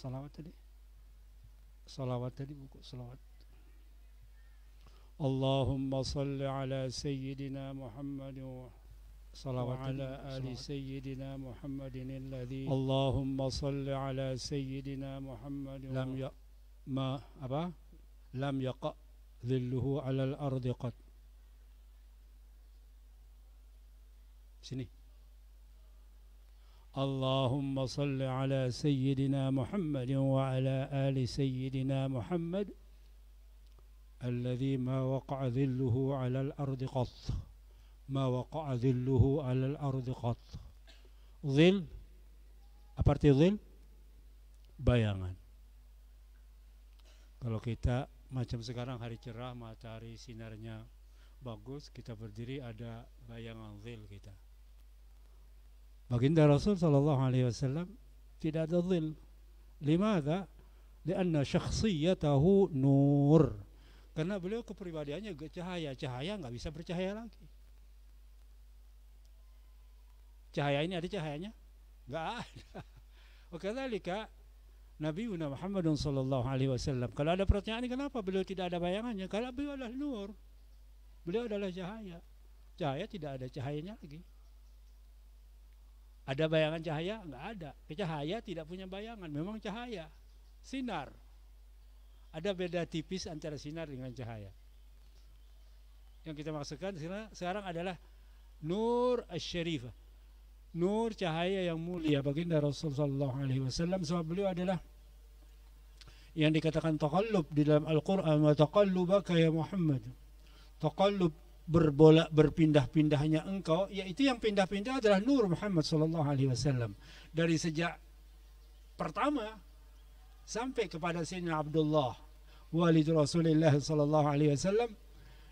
salawat tadi salawat tadi buku salawat اللهم صل على سيدنا محمد صلوات على آل سيدنا محمد الذي اللهم صل على سيدنا محمد لم ي... ما أبا؟ لم يق ذله على الأرض قد سني اللهم صل على سيدنا محمد وعلى آل سيدنا محمد الذي ما وقع ظله على الأرض قط ما وقع ظله على الأرض قط ظل apa arti ظل bayangan kalau kita macam sekarang hari cerah matahari sinarnya bagus kita berdiri ada bayangan zil kita Baginda Rasul sallallahu alaihi wasallam tidak ada zil. Limadha? Karena syakhsiyatahu nur. Karena beliau kepribadiannya cahaya, cahaya nggak bisa bercahaya lagi. Cahaya ini ada cahayanya? Nggak ada. Wakadzalika Nabi Muhammad sallallahu alaihi wasallam. Kalau ada pertanyaan kenapa beliau tidak ada bayangannya? Kalau beliau adalah nur. Beliau adalah cahaya. Cahaya tidak ada cahayanya lagi. Ada bayangan cahaya? Enggak ada. Cahaya tidak punya bayangan, memang cahaya. Sinar. Ada beda tipis antara sinar dengan cahaya. Yang kita maksudkan sekarang adalah nur asy-syarifah. Nur cahaya yang mulia baginda Rasulullah sallallahu alaihi wasallam sebab beliau adalah yang dikatakan taqallub di dalam Al-Qur'an wa taqallubaka ya Muhammad. Taqallub berbolak berpindah-pindahnya engkau yaitu yang pindah-pindah adalah Nur Muhammad sallallahu alaihi wasallam. Dari sejak pertama sampai kepada Sayyidina Abdullah walid Rasulullah sallallahu alaihi wasallam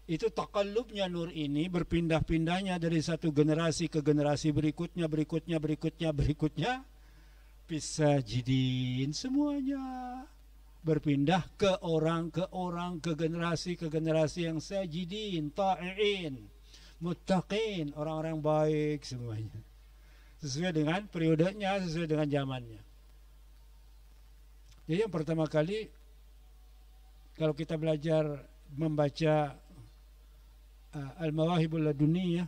itu takallubnya nur ini berpindah-pindahnya dari satu generasi ke generasi berikutnya berikutnya berikutnya berikutnya. Bisa jidin semuanya berpindah ke orang ke orang ke generasi ke generasi yang sajidin, ta'iin, muttaqin, orang-orang baik semuanya. Sesuai dengan periodenya, sesuai dengan zamannya. Jadi yang pertama kali kalau kita belajar membaca uh, Al-Mawahibul Laduniyah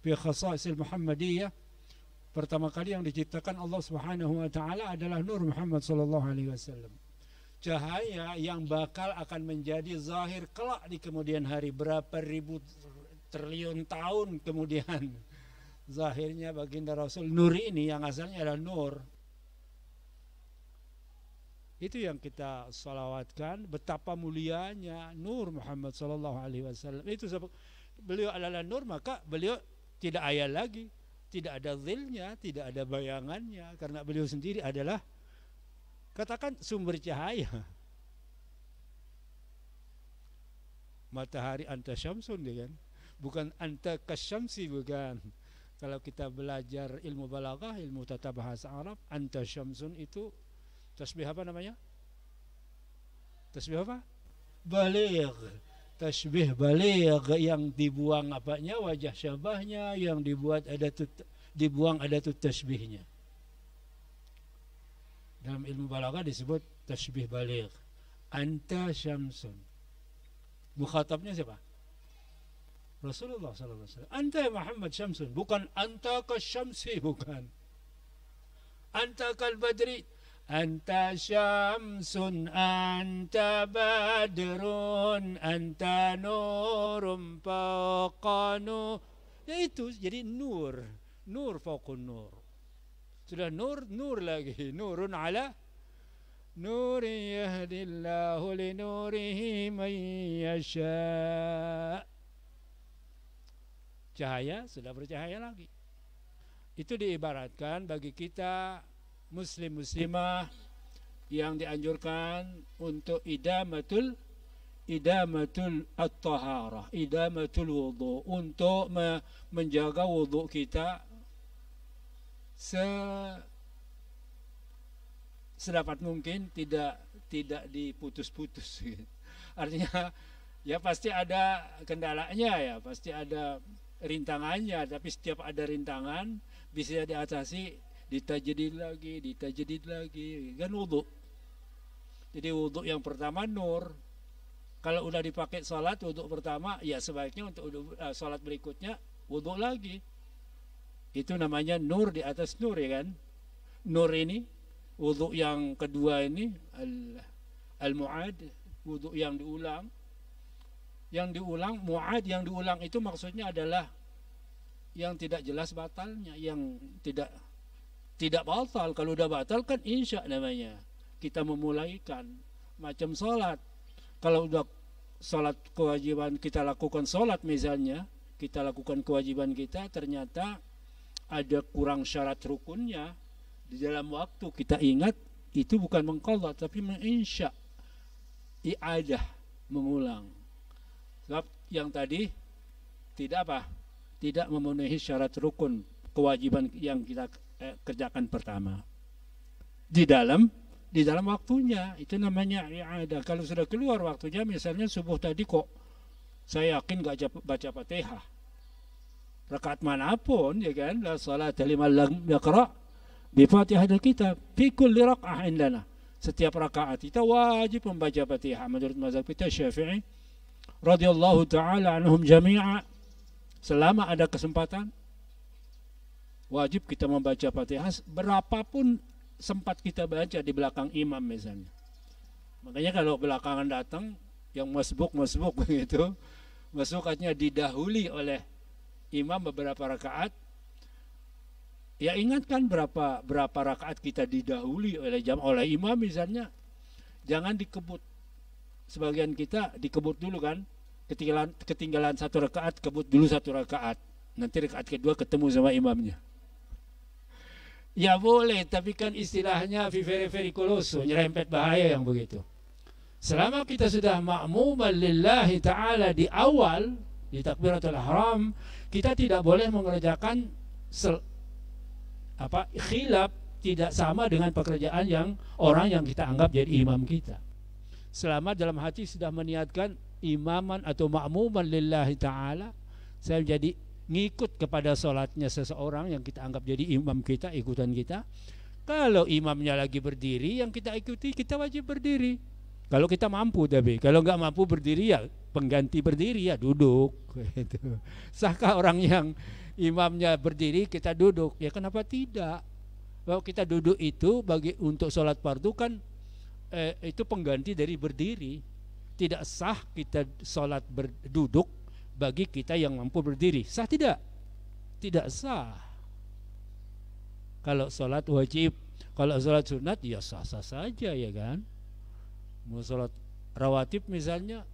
fi Khasa'isil Muhammadiyah pertama kali yang diciptakan Allah Subhanahu wa taala adalah Nur Muhammad sallallahu alaihi wasallam cahaya yang bakal akan menjadi zahir kelak di kemudian hari. Berapa ribu triliun tahun kemudian zahirnya baginda Rasul. Nur ini yang asalnya adalah nur. Itu yang kita salawatkan. Betapa mulianya nur Muhammad sallallahu alaihi wasallam. Itu beliau adalah nur maka beliau tidak ayal lagi. Tidak ada zilnya tidak ada bayangannya. Karena beliau sendiri adalah Katakan sumber cahaya. Matahari anta syamsun dia kan. Bukan anta kasyamsi bukan. Kalau kita belajar ilmu balaghah, ilmu tata bahasa Arab, anta syamsun itu tasbih apa namanya? Tasbih apa? Baligh. Tasbih baligh yang dibuang apanya wajah syabahnya, yang dibuat ada tut, dibuang ada tu tasbihnya. Dalam ilmu balaghah disebut tasbih baligh. Anta syamsun. Mukhatabnya siapa? Rasulullah wasallam. Anta Muhammad syamsun, bukan anta kasyamsi, bukan. Anta kal badri, anta syamsun, anta badrun, anta nurum faqanu. Ya itu jadi nur, nur faqun nur. Sudah nur, nur lagi. Nurun ala nur yahdillahu li nurihi man yasha. Cahaya sudah bercahaya lagi. Itu diibaratkan bagi kita muslim muslimah yang dianjurkan untuk idamatul idamatul at-taharah, idamatul wudu untuk menjaga wudu kita se sedapat mungkin tidak tidak diputus-putus artinya ya pasti ada kendalanya ya pasti ada rintangannya tapi setiap ada rintangan bisa diatasi ditajdid lagi, ditajdid lagi, kan wudhu. Jadi wudhu yang pertama nur. Kalau udah dipakai sholat wudhu pertama, ya sebaiknya untuk uh, sholat berikutnya wudhu lagi. Itu namanya nur di atas nur ya kan. Nur ini wudhu yang kedua ini al al-mu'ad, wudhu yang diulang. Yang diulang, mu'ad yang diulang itu maksudnya adalah yang tidak jelas batalnya, yang tidak tidak batal. Kalau udah batal kan insya namanya. Kita memulaikan macam sholat. Kalau udah sholat kewajiban kita lakukan sholat misalnya, kita lakukan kewajiban kita ternyata ada kurang syarat rukunnya di dalam waktu kita ingat itu bukan mengkolot tapi menginsya iadah mengulang. Sebab yang tadi tidak apa tidak memenuhi syarat rukun kewajiban yang kita eh, kerjakan pertama. Di dalam di dalam waktunya itu namanya iadah. Kalau sudah keluar waktunya misalnya subuh tadi kok saya yakin gak baca fatihah rakaat mana pun ya kan? La salat liman lam yaqra bi fatihatil kitab fi kulli raq'ah indana. Setiap rakaat kita wajib membaca Fatihah. Menurut mazhab kita Syafi'i radhiyallahu taala anhum jami'a selama ada kesempatan wajib kita membaca Fatihah berapapun sempat kita baca di belakang imam misalnya. Makanya kalau belakangan datang yang masbuk masbuk begitu masbukatnya didahului oleh imam beberapa rakaat Ya ingatkan berapa berapa rakaat kita didahului oleh jam oleh imam misalnya. Jangan dikebut. Sebagian kita dikebut dulu kan. Ketinggalan ketinggalan satu rakaat, kebut dulu satu rakaat. Nanti rakaat kedua ketemu sama imamnya. Ya boleh, tapi kan istilahnya vivere pericoloso, nyerempet bahaya yang begitu. Selama kita sudah makmuman lillahi ta'ala di awal, di takbiratul haram, kita tidak boleh mengerjakan apa khilaf tidak sama dengan pekerjaan yang orang yang kita anggap jadi imam kita. Selama dalam hati sudah meniatkan imaman atau makmuman lillahi ta'ala, saya jadi ngikut kepada sholatnya seseorang yang kita anggap jadi imam kita, ikutan kita. Kalau imamnya lagi berdiri, yang kita ikuti kita wajib berdiri. Kalau kita mampu tapi kalau nggak mampu berdiri ya pengganti berdiri ya duduk. Gitu. Sahkah orang yang imamnya berdiri kita duduk? Ya kenapa tidak? Bahwa kita duduk itu bagi untuk sholat fardu kan eh, itu pengganti dari berdiri. Tidak sah kita sholat berduduk bagi kita yang mampu berdiri. Sah tidak? Tidak sah. Kalau sholat wajib kalau sholat sunat ya sah sah saja ya kan? Mau sholat rawatib misalnya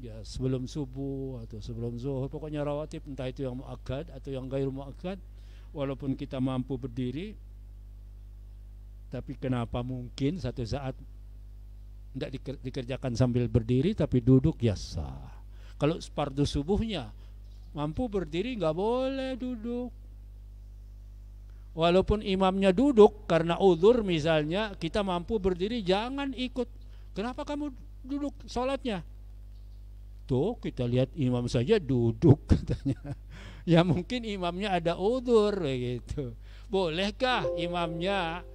ya sebelum subuh atau sebelum zuhur pokoknya rawatib entah itu yang muakkad atau yang gair muakkad walaupun kita mampu berdiri tapi kenapa mungkin satu saat tidak dikerjakan sambil berdiri tapi duduk? Ya sah. Kalau fardu subuhnya mampu berdiri nggak boleh duduk. Walaupun imamnya duduk karena uzur misalnya kita mampu berdiri jangan ikut. Kenapa kamu duduk? Sholatnya Tuh kita lihat imam saja duduk katanya. Ya mungkin imamnya ada udur begitu. Bolehkah imamnya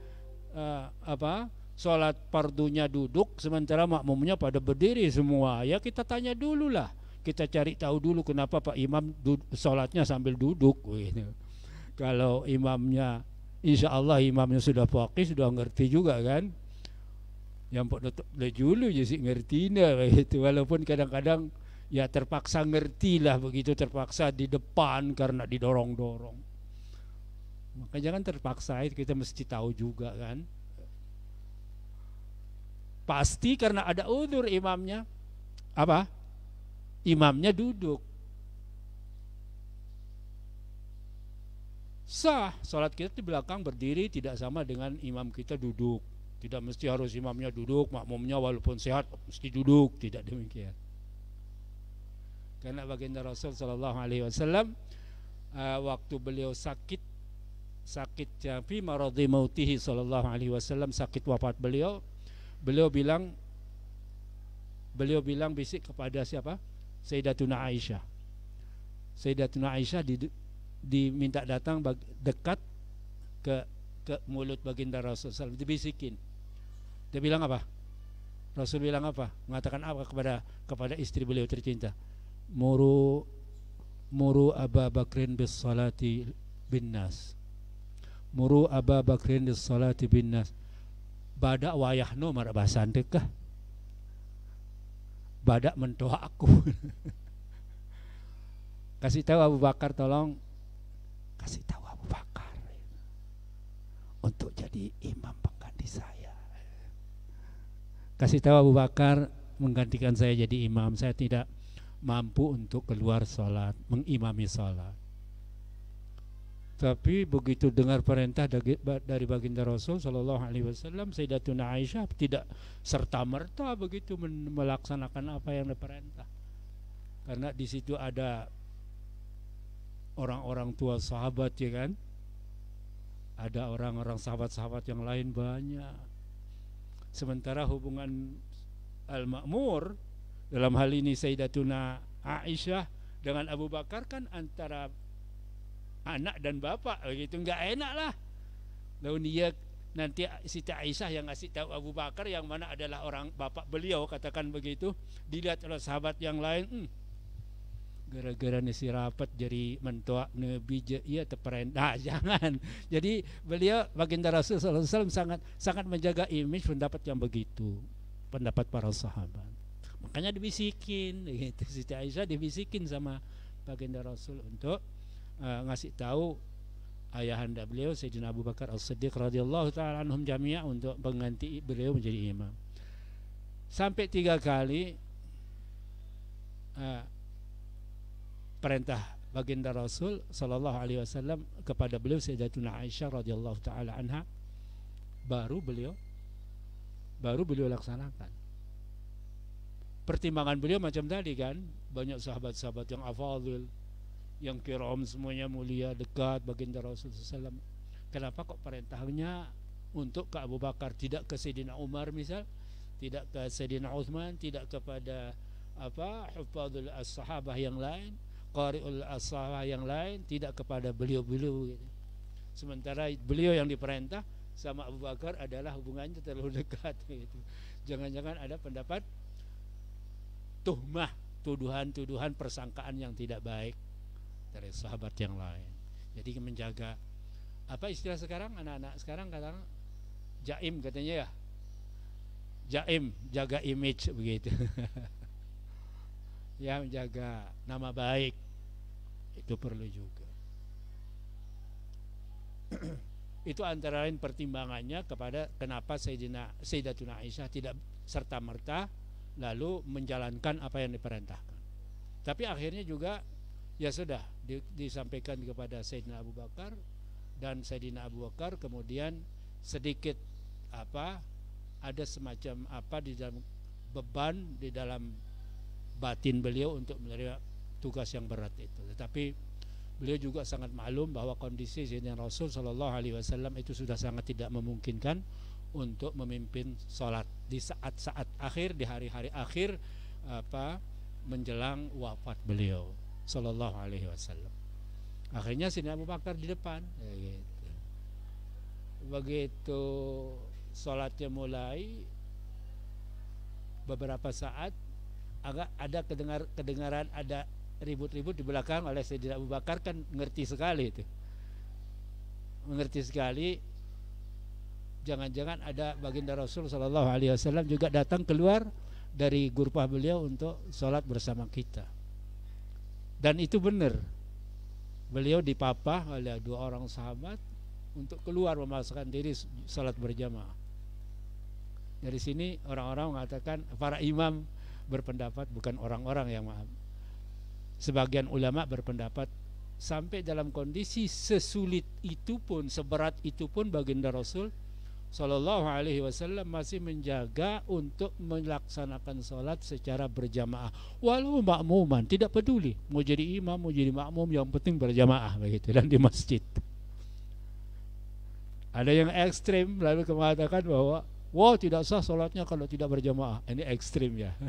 uh, apa? Sholat pardunya duduk sementara makmumnya pada berdiri semua. Ya kita tanya dulu lah. Kita cari tahu dulu kenapa Pak Imam sholatnya sambil duduk gitu. Kalau imamnya Insya Allah imamnya sudah fakih sudah ngerti juga kan yang pok dulu jadi ngerti nah begitu walaupun kadang-kadang ya terpaksa ngerti lah begitu terpaksa di depan karena didorong-dorong. Maka jangan terpaksa kita mesti tahu juga kan. Pasti karena ada udur imamnya. Apa? Imamnya duduk. Sah sholat kita di belakang berdiri tidak sama dengan imam kita duduk. Tidak mesti harus imamnya duduk makmumnya walaupun sehat mesti duduk tidak demikian karena baginda Rasul Shallallahu Alaihi Wasallam uh, waktu beliau sakit sakit tapi maradhi mautihi Shallallahu Alaihi Wasallam sakit wafat beliau beliau bilang beliau bilang bisik kepada siapa? Sayyidatuna Aisyah. Sayyidatuna Aisyah di, diminta datang dekat ke ke mulut baginda Rasul SAW dibisikin. Dia bilang apa? Rasul bilang apa? Mengatakan apa kepada kepada istri beliau tercinta muru muru Abu Bakrin bis salati bin nas muru Abu Bakrin bis salati bin nas badak wayahno mar bahasa kah? Badak mentoa aku. Kasih tahu Abu Bakar tolong. Kasih tahu Abu Bakar. Untuk jadi imam pengganti saya. Kasih tahu Abu Bakar menggantikan saya jadi imam. Saya tidak mampu untuk keluar sholat mengimami sholat tapi begitu dengar perintah dari baginda Rasul Shallallahu Alaihi Wasallam Sayyidatuna Aisyah tidak serta merta begitu melaksanakan apa yang diperintah. Karena di situ ada orang-orang tua sahabat ya kan? Ada orang-orang sahabat-sahabat yang lain banyak. Sementara hubungan al-ma'mur dalam hal ini Sayyidatuna Aisyah dengan Abu Bakar kan antara anak dan bapak. Begitu nggak enak lah lalu dia nanti Siti Aisyah yang ngasih tahu Abu Bakar yang mana adalah orang bapak beliau katakan begitu. Dilihat oleh sahabat yang lain hmm, gara-gara nasi rapat jadi mentua nabi iya terperintah. Nah, jangan. Jadi beliau baginda Rasul SAW sangat sangat menjaga image pendapat yang begitu pendapat para sahabat makanya dibisikin gitu Siti Aisyah dibisikin sama baginda Rasul untuk uh, ngasih tahu ayahanda beliau Sayyidina Abu Bakar As-Siddiq radhiyallahu taala anhum jami'a untuk mengganti beliau menjadi imam. Sampai tiga kali uh, perintah baginda Rasul sallallahu alaihi wasallam kepada beliau Sayyidatuna Aisyah radhiyallahu taala anha baru beliau baru beliau laksanakan. Pertimbangan beliau macam tadi kan, banyak sahabat-sahabat yang afadil, yang kiram semuanya mulia dekat baginda Rasulullah SAW kenapa kok perintahnya untuk ke Abu Bakar tidak ke Sayyidina Umar misal tidak ke Sayyidina Uthman tidak kepada apa hufadul as-sahabah yang lain qari'ul as-sahabah yang lain tidak kepada beliau-beliau gitu. sementara beliau yang diperintah sama Abu Bakar adalah hubungannya terlalu dekat gitu. jangan-jangan ada pendapat tuhmah tuduhan-tuduhan persangkaan yang tidak baik dari sahabat yang lain. Jadi menjaga apa istilah sekarang anak-anak sekarang kadang jaim katanya ya. Jaim, jaga image begitu. ya menjaga nama baik itu perlu juga. itu antara lain pertimbangannya kepada kenapa Sayyidina Sayyidatuna Aisyah tidak serta merta lalu menjalankan apa yang diperintahkan. Tapi akhirnya juga ya sudah di, disampaikan kepada Sayyidina Abu Bakar dan Sayyidina Abu Bakar kemudian sedikit apa ada semacam apa di dalam beban di dalam batin beliau untuk menerima tugas yang berat itu tetapi beliau juga sangat maklum bahwa kondisi Sayyidina Rasul Shallallahu Alaihi Wasallam itu sudah sangat tidak memungkinkan untuk memimpin sholat di saat-saat akhir di hari-hari akhir apa menjelang wafat beliau Sallallahu Alaihi Wasallam. Akhirnya sini Abu Bakar di depan. Ya gitu. Begitu sholatnya mulai beberapa saat agak ada kedengar kedengaran ada ribut-ribut di belakang oleh Sayyidina Abu Bakar kan ngerti sekali itu mengerti sekali jangan-jangan ada baginda Rasul Shallallahu Alaihi Wasallam juga datang keluar dari gurpah beliau untuk sholat bersama kita. Dan itu benar. Beliau dipapah oleh dua orang sahabat untuk keluar memasukkan diri salat berjamaah. Dari sini orang-orang mengatakan para imam berpendapat bukan orang-orang yang maaf sebagian ulama berpendapat sampai dalam kondisi sesulit itu pun seberat itu pun baginda Rasul Sallallahu Alaihi Wasallam masih menjaga untuk melaksanakan sholat secara berjamaah. Walau makmuman tidak peduli. Mau jadi imam mau jadi makmum yang penting berjamaah begitu. Dan di masjid. Ada yang ekstrim lalu mengatakan bahwa wow tidak sah sholatnya kalau tidak berjamaah. Ini ekstrim ya.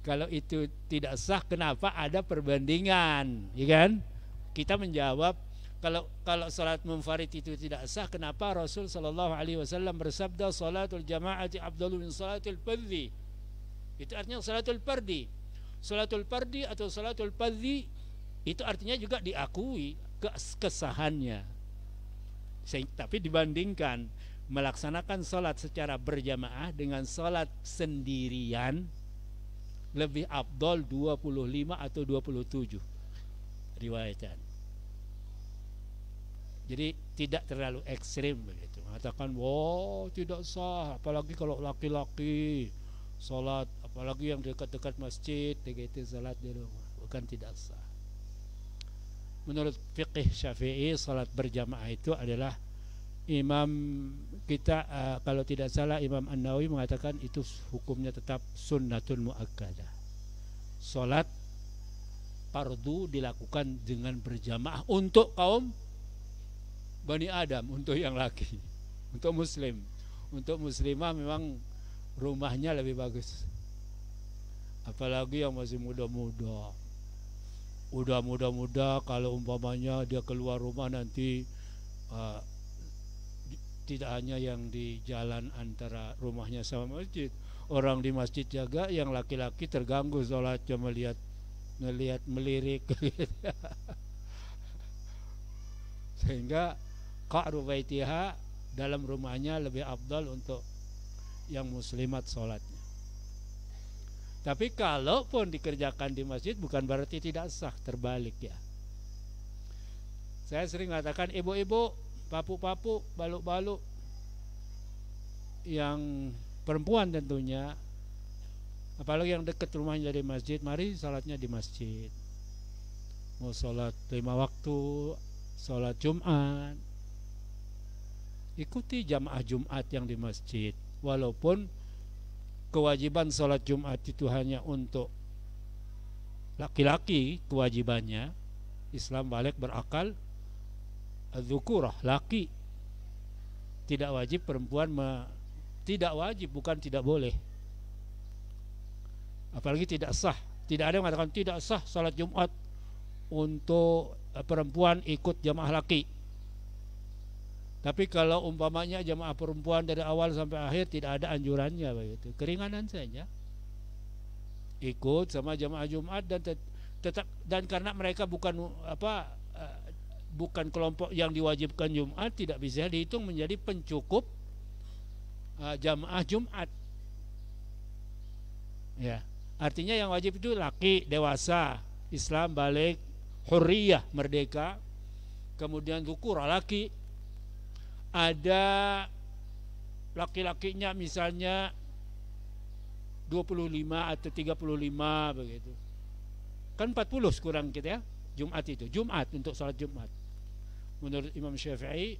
Kalau itu tidak sah kenapa ada perbandingan? Ya kan? Kita menjawab kalau kalau salat munfarid itu tidak sah kenapa Rasul sallallahu alaihi wasallam bersabda salatul jamaati afdalu min salatil fardhi itu artinya salatul fardi. Salatul fardi atau salatul fardhi itu artinya juga diakui kesahannya. Tapi dibandingkan melaksanakan salat secara berjamaah dengan salat sendirian lebih afdol 25 atau 27 riwayatan jadi tidak terlalu ekstrim begitu. Mengatakan, wow tidak sah, apalagi kalau laki-laki sholat, apalagi yang dekat-dekat masjid, begitu sholat di rumah, bukan tidak sah. Menurut fikih Syafi'i, sholat berjamaah itu adalah imam kita uh, kalau tidak salah Imam An Nawawi mengatakan itu hukumnya tetap sunnatul muakkadah. Salat fardu dilakukan dengan berjamaah untuk kaum Bani Adam untuk yang laki untuk muslim. Untuk muslimah memang rumahnya lebih bagus. Apalagi yang masih muda-muda. Udah muda-muda kalau umpamanya dia keluar rumah nanti uh, tidak hanya yang di jalan antara rumahnya sama masjid. Orang di masjid jaga yang laki-laki terganggu sholatnya melihat melihat melirik. Sehingga qa'ru baitiha dalam rumahnya lebih afdal untuk yang muslimat sholatnya. Tapi kalaupun dikerjakan di masjid bukan berarti tidak sah terbalik ya. Saya sering mengatakan ibu-ibu papu-papu baluk-baluk yang perempuan tentunya apalagi yang dekat rumahnya dari masjid mari sholatnya di masjid. Mau sholat lima waktu sholat Jumat ikuti jamaah Jumat yang di masjid. Walaupun kewajiban sholat Jumat itu hanya untuk laki-laki kewajibannya Islam balik berakal dzukurah laki. Tidak wajib perempuan me, tidak wajib bukan tidak boleh. Apalagi tidak sah. Tidak ada yang mengatakan tidak sah sholat Jumat untuk perempuan ikut jamaah laki tapi kalau umpamanya jamaah perempuan dari awal sampai akhir tidak ada anjurannya begitu, keringanan saja. Ikut sama jamaah Jumat dan tetap dan karena mereka bukan apa uh, bukan kelompok yang diwajibkan Jumat tidak bisa dihitung menjadi pencukup uh, jamaah Jumat. Ya, artinya yang wajib itu laki dewasa, Islam balik, hurriyah merdeka, kemudian zukur laki, ada laki-lakinya misalnya 25 atau 35 begitu. Kan 40 kurang kita ya. Jumat itu, Jumat untuk sholat Jumat. Menurut Imam Syafi'i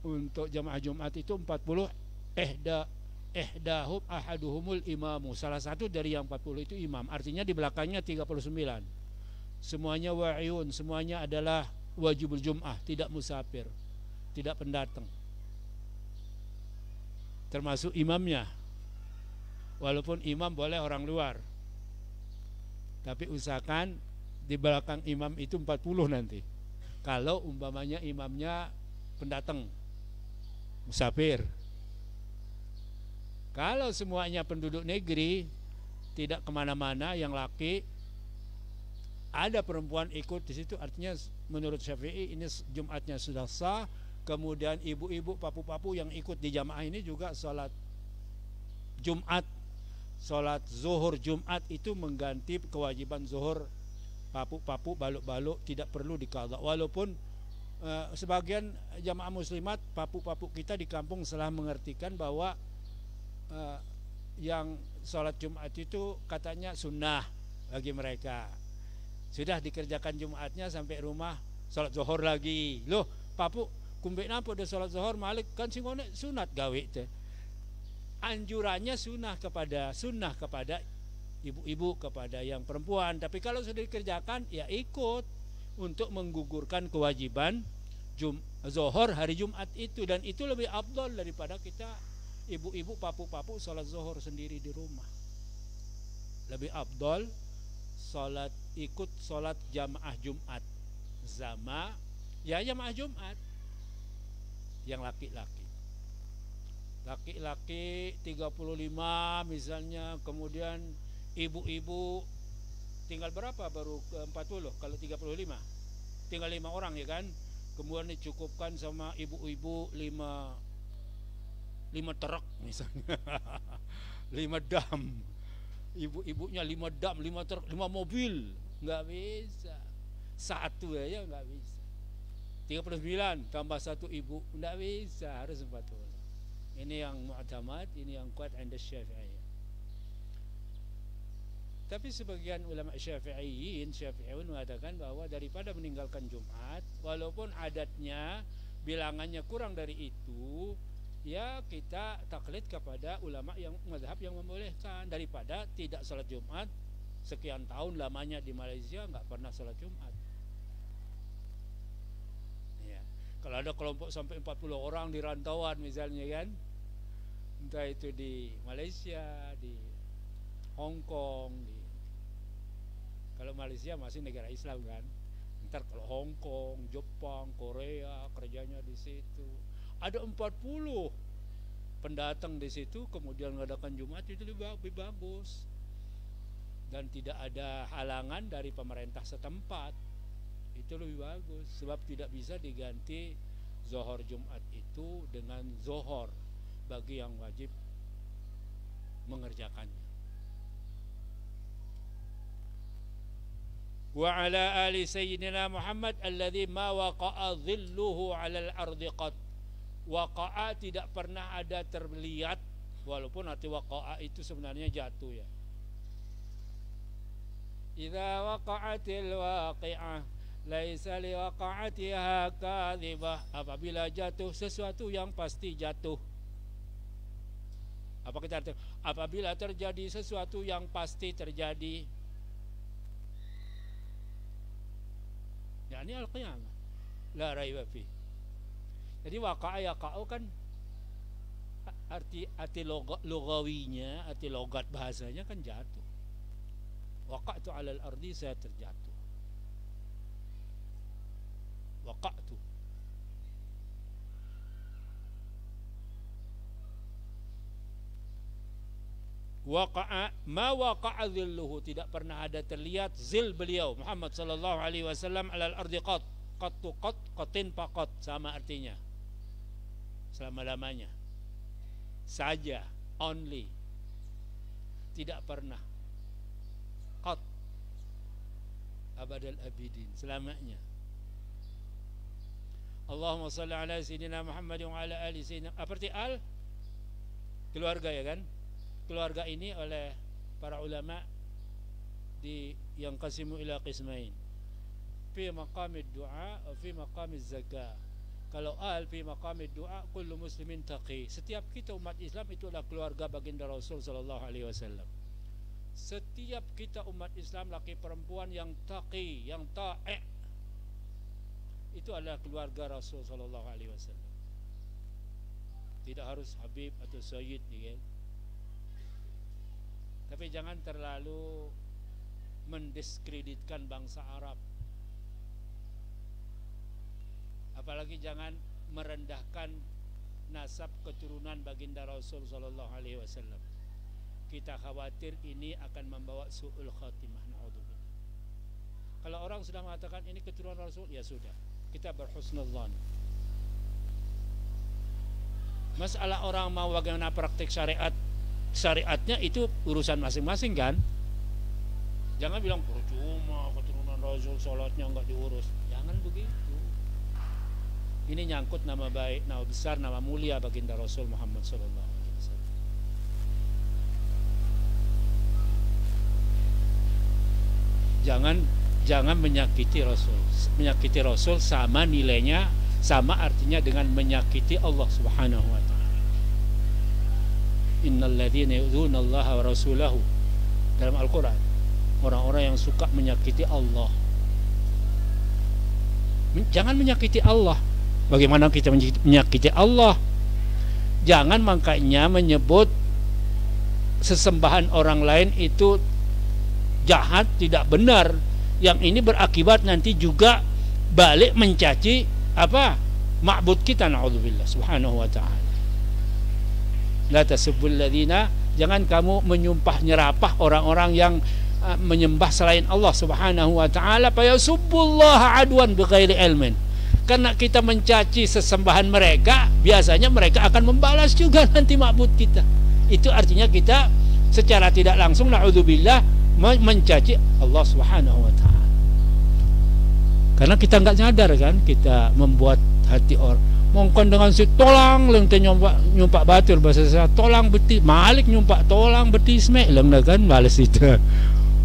untuk jamaah Jumat itu 40 ehda ehdahum ahaduhumul imamu. Salah satu dari yang 40 itu imam. Artinya di belakangnya 39. Semuanya wa'yun, semuanya adalah wajibul jum'ah, tidak musafir, tidak pendatang. Termasuk imamnya. Walaupun imam boleh orang luar. Tapi usahakan di belakang imam itu 40 nanti. Kalau umpamanya imamnya pendatang, musafir. Kalau semuanya penduduk negeri, tidak ke mana-mana, yang laki ada perempuan ikut di situ artinya menurut Syafi'i ini Jumatnya sudah sah kemudian ibu-ibu papu-papu yang ikut di jamaah ini juga sholat Jumat sholat zuhur Jumat itu mengganti kewajiban zuhur papu-papu baluk-baluk tidak perlu dikala walaupun uh, sebagian jamaah muslimat papu-papu kita di kampung telah mengertikan bahwa uh, yang sholat Jumat itu katanya sunnah bagi mereka sudah dikerjakan Jumatnya sampai rumah sholat zuhur lagi. Loh, papu kumbek nampu udah sholat zuhur malik kan singone sunat gawe teh. Anjurannya sunnah kepada sunnah kepada ibu-ibu kepada yang perempuan. Tapi kalau sudah dikerjakan ya ikut untuk menggugurkan kewajiban Jum Zohor hari Jumat itu dan itu lebih abdol daripada kita ibu-ibu papu-papu sholat Zohor sendiri di rumah. Lebih abdol sholat ikut sholat jamaah Jumat. Zama ya jamaah Jumat. Yang laki-laki. Laki-laki 35 misalnya kemudian ibu-ibu tinggal berapa baru ke 40 kalau 35 tinggal lima orang ya kan? Kemudian dicukupkan sama ibu-ibu lima lima truk misalnya. Lima dam ibu-ibunya lima dam lima truk lima mobil. Nggak bisa. Satu aja nggak bisa. 39 tambah satu ibu nggak bisa. Harus empat orang. Ini yang mu'tamad ini yang kuat anda syafi'iyah tapi sebagian ulama syafi'iyin syafi'iyun mengatakan bahwa daripada meninggalkan Jumat walaupun adatnya bilangannya kurang dari itu ya kita taklid kepada ulama yang mazhab yang membolehkan daripada tidak sholat Jumat sekian tahun lamanya di Malaysia nggak pernah sholat Jumat ya. kalau ada kelompok sampai 40 orang di rantauan misalnya kan entah itu di Malaysia di Hong Kong di kalau Malaysia masih negara Islam kan. Ntar kalau Hong Kong, Jepang, Korea kerjanya di situ. Ada 40 pendatang di situ kemudian mengadakan Jumat itu lebih bagus. Dan tidak ada halangan dari pemerintah setempat. Itu lebih bagus sebab tidak bisa diganti zohor Jumat itu dengan zohor bagi yang wajib mengerjakannya. وعلى آل سيدنا محمد الذي ما وقع ظله على الأرض قط waqa'a tidak pernah ada terlihat walaupun arti waqa'a itu sebenarnya jatuh ya. Idza waqa'atil waqi'ah laisa liwaqa'atiha kadhibah. Apabila jatuh sesuatu yang pasti jatuh. Apa kita arti? Apabila terjadi sesuatu yang pasti terjadi. Yakni al-qiyamah. La raiba fi jadi waqa'a yaqa'u kan arti arti lugawinya arti logat bahasanya kan jatuh. Waqa'tu 'alal ardi saya terjatuh. Waqa'tu waqa'a ma waqa'a dhilluhu tidak pernah ada terlihat zil beliau Muhammad sallallahu alaihi wasallam alal ardi qat qattu qat qatin faqat. Sama artinya selama-lamanya. Saja only. Tidak pernah. Qat abadal abidin selamanya. Allahumma salli ala sayyidina Muhammad wa ala ali sayyidina apa al keluarga ya kan? Keluarga ini oleh para ulama di yang kasimu ila qismain. Fi maqamid du'a fi maqamid zakah kalau al fi maqamid du'a kullu muslimin taqi. Setiap kita umat Islam itu adalah keluarga baginda Rasul sallallahu alaihi wasallam. Setiap kita umat Islam laki perempuan yang taqi yang ta'i itu adalah keluarga Rasul sallallahu alaihi wasallam. Tidak harus habib atau sayyid ya tapi jangan terlalu mendiskreditkan bangsa Arab. Apalagi jangan merendahkan nasab keturunan baginda Rasul sallallahu alaihi wasallam. Kita khawatir ini akan membawa su'ul khatimah. Kalau orang sudah mengatakan ini keturunan Rasul, ya sudah. Kita berhusnudzan. Masalah orang mau bagaimana praktik syariat syariatnya itu urusan masing-masing kan jangan bilang percuma keturunan Rasul sholatnya nggak diurus jangan begitu ini nyangkut nama baik nama besar nama mulia baginda Rasul Muhammad Wasallam. Jangan jangan menyakiti Rasul. Menyakiti Rasul sama nilainya sama artinya dengan menyakiti Allah Subhanahu wa taala. Innal ladzina yu'dzuna Allah wa rasulahu. Dalam Al-Qur'an. Orang-orang yang suka menyakiti Allah. Jangan menyakiti Allah bagaimana kita menyakiti Allah? Jangan makanya menyebut sesembahan orang lain itu jahat tidak benar. Yang ini berakibat nanti juga balik mencaci apa? Ma'bud kita naudzubillah subhanahu wa ta'ala. La tasubbul ladina jangan kamu menyumpah nyerapah orang-orang yang uh, menyembah selain Allah subhanahu wa ta'ala. Fa yasubbullaha adwan bighairi ilmin karena kita mencaci sesembahan mereka biasanya mereka akan membalas juga nanti ma'bud kita. Itu artinya kita secara tidak langsung naudzubillah mencaci Allah subhanahu wa ta'ala. Karena kita nggak nyadar kan kita membuat hati orang mongkon dengan si tolang leng te nyumpak nyumpak batur bahasa saya tolang beti malik nyumpak tolang beti sme leng kan balas itu.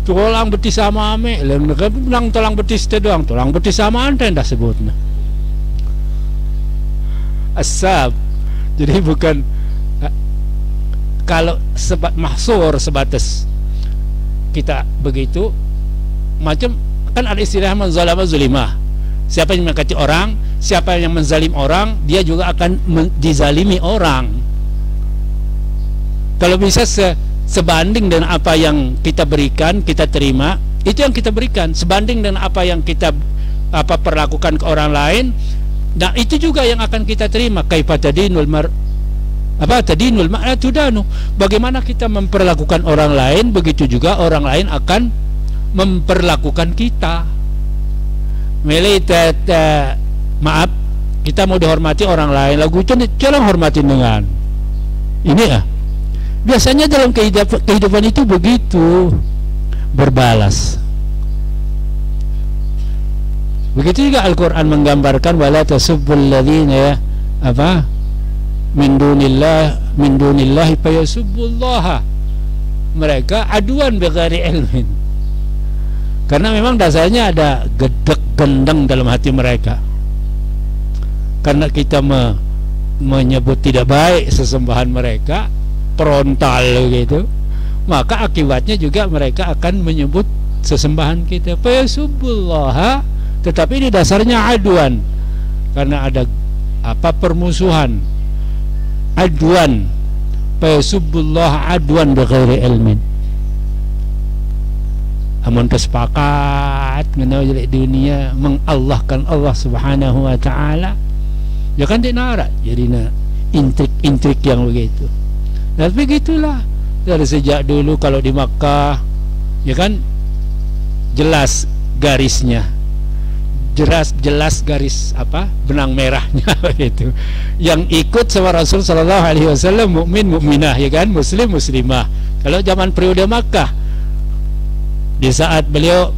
Tolang beti sama ame leng kan bilang tolang beti itu doang tolang beti sama ante dah sebutnya asab. Jadi bukan eh, kalau sebat mahsur sebatas kita begitu macam kan ada istilah menzalama zulimah. Siapa yang mengkati orang siapa yang menzalim orang dia juga akan dizalimi orang. Kalau bisa se sebanding dengan apa yang kita berikan kita terima itu yang kita berikan. Sebanding dengan apa yang kita apa perlakukan ke orang lain nah itu juga yang akan kita terima. Kaifa tadinul mar apa tadinul ma'na tudanu bagaimana kita memperlakukan orang lain begitu juga orang lain akan memperlakukan kita. Milih maaf kita mau dihormati orang lain. Lagu itu jangan hormatin dengan. Ini ya biasanya dalam kehidupan, kehidupan itu begitu. Berbalas begitu juga Al-Quran menggambarkan wala tasubbul ladhina ya apa min dunillah min dunillahi fayasubbullaha mereka aduan begari ilmin. Karena memang dasarnya ada gedek gendeng dalam hati mereka. Karena kita me, menyebut tidak baik sesembahan mereka frontal gitu maka akibatnya juga mereka akan menyebut sesembahan kita fayasubullah tetapi ini dasarnya aduan. Karena ada apa permusuhan. Aduan. Fayasubullah aduan bighairi ilmin. Amun kesepakat jadi dunia mengallahkan Allah Subhanahu wa taala. Ya kan dinara jadi na intrik-intrik yang begitu. Dan begitulah. Dari sejak dulu kalau di Makkah ya kan jelas garisnya jelas jelas garis apa benang merahnya begitu yang ikut sama Rasul Shallallahu Alaihi Wasallam mukmin mukminah ya kan muslim muslimah kalau zaman periode Makkah di saat beliau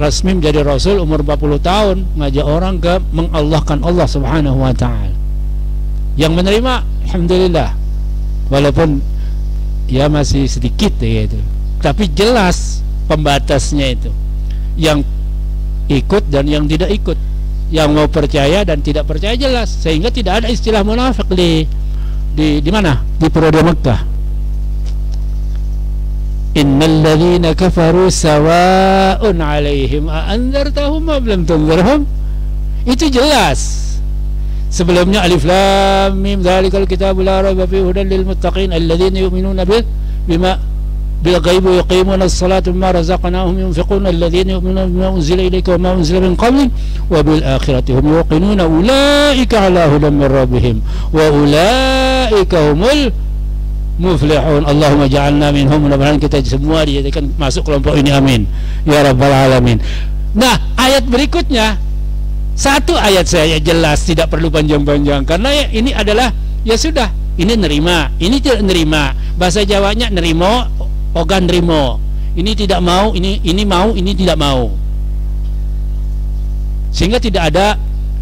resmi menjadi rasul umur 40 tahun ngajak orang ke mengallahkan Allah Subhanahu wa taala. Yang menerima alhamdulillah walaupun ya masih sedikit ya itu. Tapi jelas pembatasnya itu. Yang ikut dan yang tidak ikut. Yang mau percaya dan tidak percaya jelas sehingga tidak ada istilah munafik di di di mana? Di periode Mekah innal ladzina kafaru sawa'un 'alaihim a anzartahum am lam tunzirhum itu jelas sebelumnya alif lam mim dzalikal kitabul la raiba fihi hudan lil muttaqin alladzina yu'minuna bil bima razaqnahum yunfiqun alladzina yu'minuna bima unzila ilayka wa ma unzila min qablik wa bil akhirati hum yuqinuna ulaika ala hudan min rabbihim wa ulaika humul muflihun Allahumma ja'alna minhum mudah-mudahan kita semua dijadikan masuk kelompok ini. Amin. Ya rabbal alamin. Nah ayat berikutnya. Satu ayat saya jelas tidak perlu panjang-panjang. Karena ini adalah ya sudah ini nerima. Ini tidak nerima. Bahasa Jawanya nerimo ogan nerimo ini tidak mau ini ini mau ini tidak mau. Sehingga tidak ada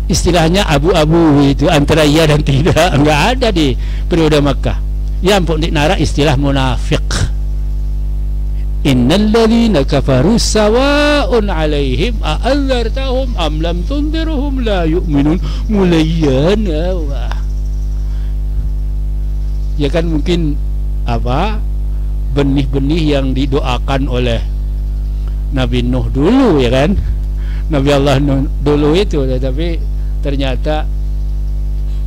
istilahnya abu-abu itu antara iya dan tidak. Enggak ada di periode Makkah. Yang pun nara istilah munafik innal ladzina kafaru sawa'un 'alaihim a anzartahum am lam tundirhum la yu'minun. Mulayana wah. Ya kan mungkin apa benih-benih yang didoakan oleh Nabi Nuh dulu ya kan? Nabi Allah Nuh dulu itu tetapi ternyata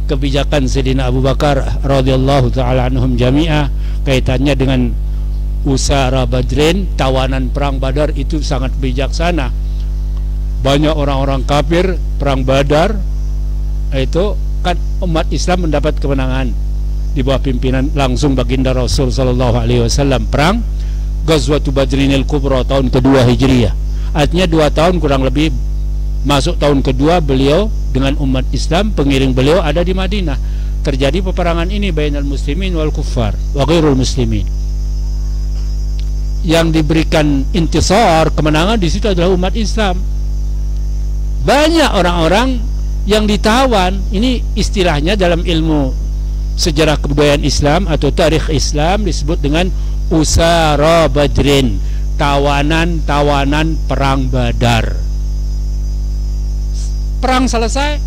kebijakan Sayyidina Abu Bakar radhiyallahu taala anhum jami'ah kaitannya dengan usara Badrin tawanan perang Badar itu sangat bijaksana. Banyak orang-orang kafir perang Badar itu kan umat Islam mendapat kemenangan di bawah pimpinan langsung baginda Rasul Sallallahu Alaihi Wasallam. Perang Ghazwatul Badrinil Kubra tahun kedua Hijriah. Artinya dua tahun kurang lebih masuk tahun kedua beliau dengan umat Islam pengiring beliau ada di Madinah. Terjadi peperangan ini bainal muslimin wal kuffar wa muslimin. Yang diberikan intisar kemenangan di situ adalah umat Islam. Banyak orang-orang yang ditawan. Ini istilahnya dalam ilmu sejarah kebudayaan Islam atau tarikh Islam disebut dengan usara badrin tawanan-tawanan perang badar perang selesai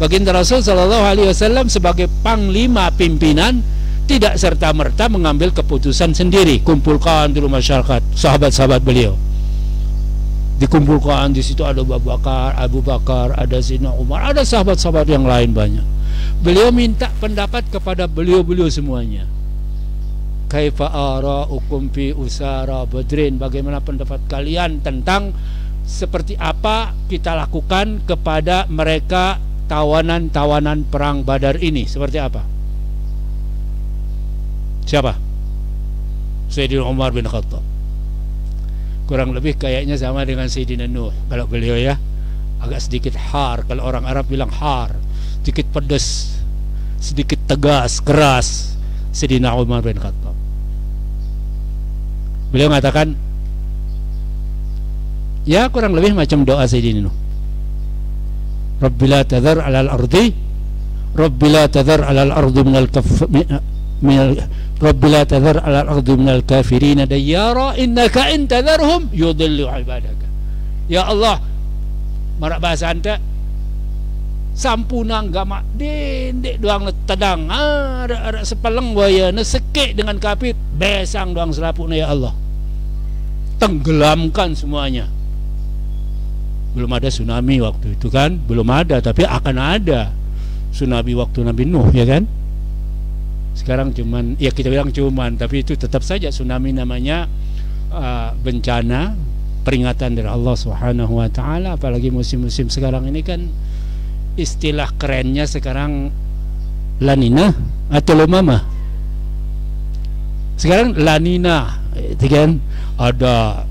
baginda Rasul Shallallahu Alaihi Wasallam sebagai panglima pimpinan tidak serta merta mengambil keputusan sendiri kumpulkan dulu masyarakat sahabat-sahabat beliau dikumpulkan di situ ada Abu Bakar, Abu Bakar, ada Zina Umar, ada sahabat-sahabat yang lain banyak. Beliau minta pendapat kepada beliau-beliau semuanya. Kaifa ara fi usara badrin bagaimana pendapat kalian tentang seperti apa kita lakukan kepada mereka tawanan-tawanan perang Badar ini seperti apa? Siapa? Sayyidina Umar bin Khattab kurang lebih kayaknya sama dengan Sayyidina Nuh kalau beliau ya agak sedikit har kalau orang Arab bilang har sedikit pedas sedikit tegas keras Sayyidina Umar bin Khattab. Beliau mengatakan ya kurang lebih macam doa Sayyidina Nuh. Rabbila tadhar alal ardi Rabbila tadhar alal ardi minal kaf minal Rabbi la tadhar ala al-ardi minal kafirina dayyara innaka in tadharhum yudillu ibadaka. Ya Allah marak bahasa anda sampunang gamak dendek doang tedang ada ada sepeleng waya sekek dengan kafir besang doang selapuknya ya Allah. Tenggelamkan semuanya. Belum ada tsunami waktu itu kan? Belum ada tapi akan ada tsunami waktu Nabi Nuh ya kan? Sekarang cuman ya kita bilang cuman tapi itu tetap saja tsunami namanya uh, bencana peringatan dari Allah Subhanahu wa taala. Apalagi musim-musim sekarang ini kan istilah kerennya sekarang lanina atau lomama sekarang lanina itu kan ada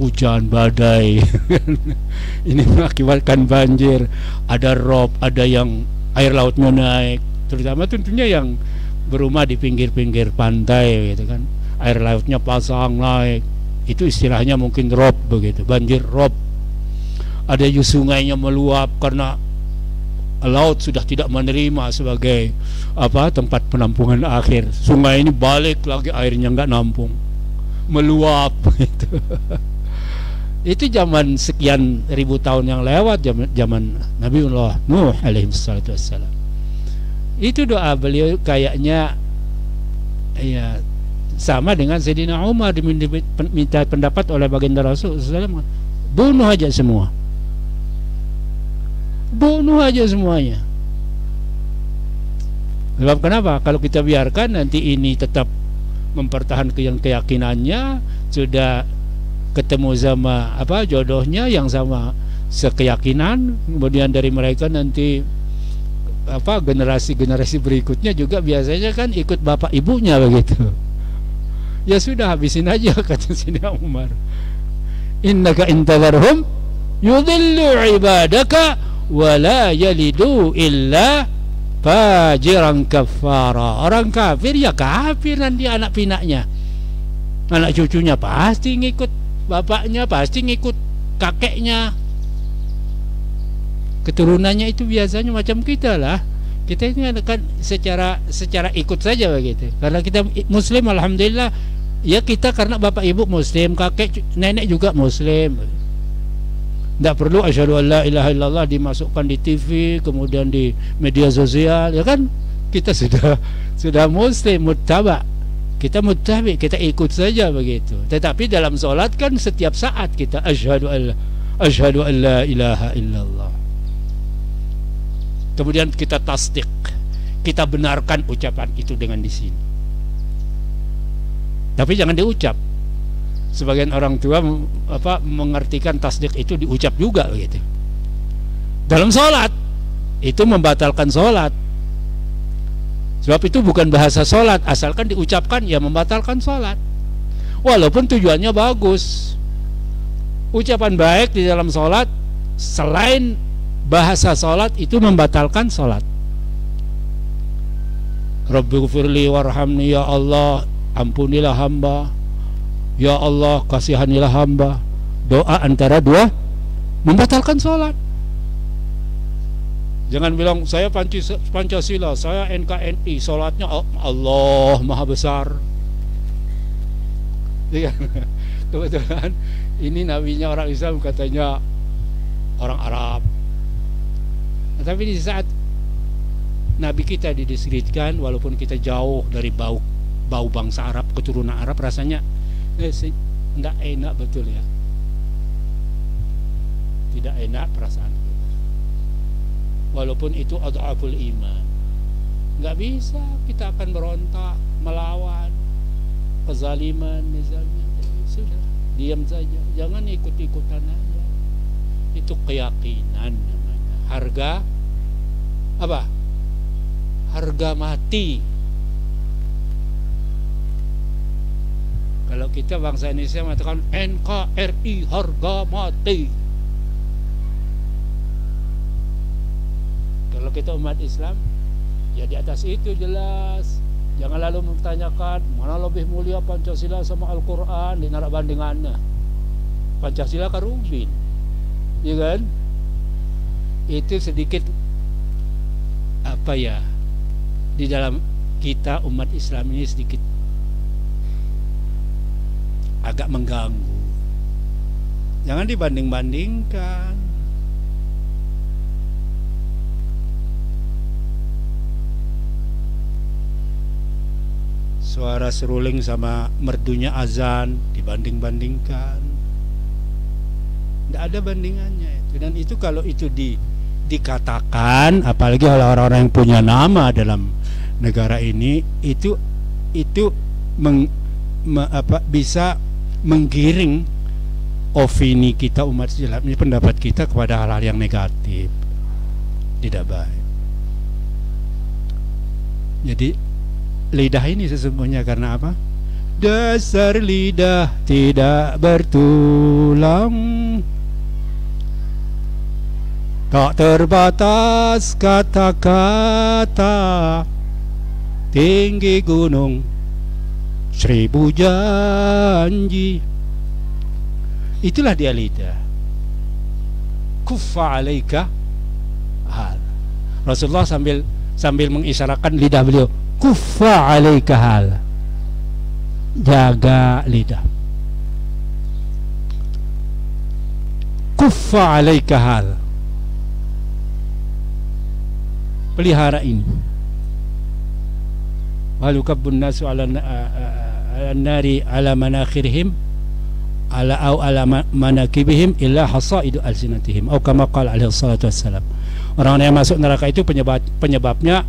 hujan badai. Ini mengakibatkan banjir. Ada rob ada yang air lautnya naik. Terutama tentunya yang berumah di pinggir-pinggir pantai gitu kan. Air lautnya pasang naik. Itu istilahnya mungkin rob begitu. Banjir rob. Ada sungainya meluap karena laut sudah tidak menerima sebagai apa tempat penampungan akhir. Sungai ini balik lagi airnya nggak nampung. Meluap gitu. Itu zaman sekian ribu tahun yang lewat zaman, zaman Nabiullah Nuh alaihi salatu wassalam. Itu doa beliau kayaknya ya sama dengan Sayyidina Umar diminta pendapat oleh baginda Rasul bunuh aja semua bunuh aja semuanya sebab kenapa kalau kita biarkan nanti ini tetap mempertahankan keyakinannya sudah ketemu sama apa jodohnya yang sama sekeyakinan kemudian dari mereka nanti apa generasi-generasi berikutnya juga biasanya kan ikut bapak ibunya begitu. Ya sudah habisin aja kata sini Umar. Innaka intadarhum yudhillu ibadaka wa la yalidu illa fajiran kafara. Orang kafir ya kafir nanti anak pinaknya. Anak cucunya pasti ngikut bapaknya, pasti ngikut kakeknya keturunannya itu biasanya macam kita lah kita ini kan secara secara ikut saja begitu karena kita muslim alhamdulillah ya kita karena bapak ibu muslim kakek nenek juga muslim tidak perlu asyhadu alla ilaha illallah dimasukkan di TV kemudian di media sosial ya kan? Kita sudah sudah muslim muttaba kita muttabi kita ikut saja begitu. Tetapi dalam solat kan setiap saat kita asyhadu alla asyhadu alla ilaha illallah. Kemudian kita tasdik. Kita benarkan ucapan itu dengan di sini. Tapi jangan diucap sebagian orang tua apa mengartikan tasdik itu diucap juga gitu. Dalam sholat itu membatalkan sholat. Sebab itu bukan bahasa sholat asalkan diucapkan ya membatalkan sholat. Walaupun tujuannya bagus. Ucapan baik di dalam sholat selain bahasa sholat itu membatalkan sholat. Rabbi firli warhamni ya Allah ampunilah hamba ya Allah kasihanilah hamba. Doa antara dua membatalkan sholat jangan bilang saya Pancasila saya NKNI sholatnya Allah maha besar. Iya. kebetulan ini nabinya orang Islam katanya orang Arab. Tapi di saat Nabi kita didiskreditkan walaupun kita jauh dari bau bau bangsa Arab keturunan Arab rasanya eh, tidak enak betul ya. Tidak enak perasaan kita walaupun itu adhaful iman. Nggak bisa kita akan berontak melawan kezaliman misalnya. Sudah diam saja. Jangan ikut-ikutan aja. Itu keyakinan namanya. Harga apa? Harga mati kalau kita bangsa Indonesia mengatakan NKRI harga mati. Kalau kita umat Islam ya di atas itu jelas. Jangan lalu mempertanyakan mana lebih mulia Pancasila sama Al-Quran di narak bandingannya. Pancasila karubin ya kan? Itu sedikit apa ya di dalam kita umat Islam ini sedikit agak mengganggu. Jangan dibanding-bandingkan. Suara seruling sama merdunya azan dibanding-bandingkan. Tidak ada bandingannya itu dan itu kalau itu di dikatakan apalagi oleh orang-orang yang punya nama dalam negara ini itu itu meng, me, apa, bisa menggiring opini kita umat Islam ini pendapat kita kepada hal-hal yang negatif. Tidak baik. Jadi lidah ini sesungguhnya karena apa? Dasar lidah tidak bertulang. Tak terbatas kata-kata tinggi gunung seribu janji. Itulah dia lidah kuffa alaika hal. Rasulullah sambil sambil mengisyaratkan lidah beliau. Kuffa alaika hal. Jaga lidah. Kuffa alaika hal. Pelihara ini hal yukabbun nasu ala nari ala manakhirihim ala au ala manakibihim illa hasaidu alsinatihim. Atau kama qala alaihi salatu wassalam. Orang-orang yang masuk neraka itu penyebab penyebabnya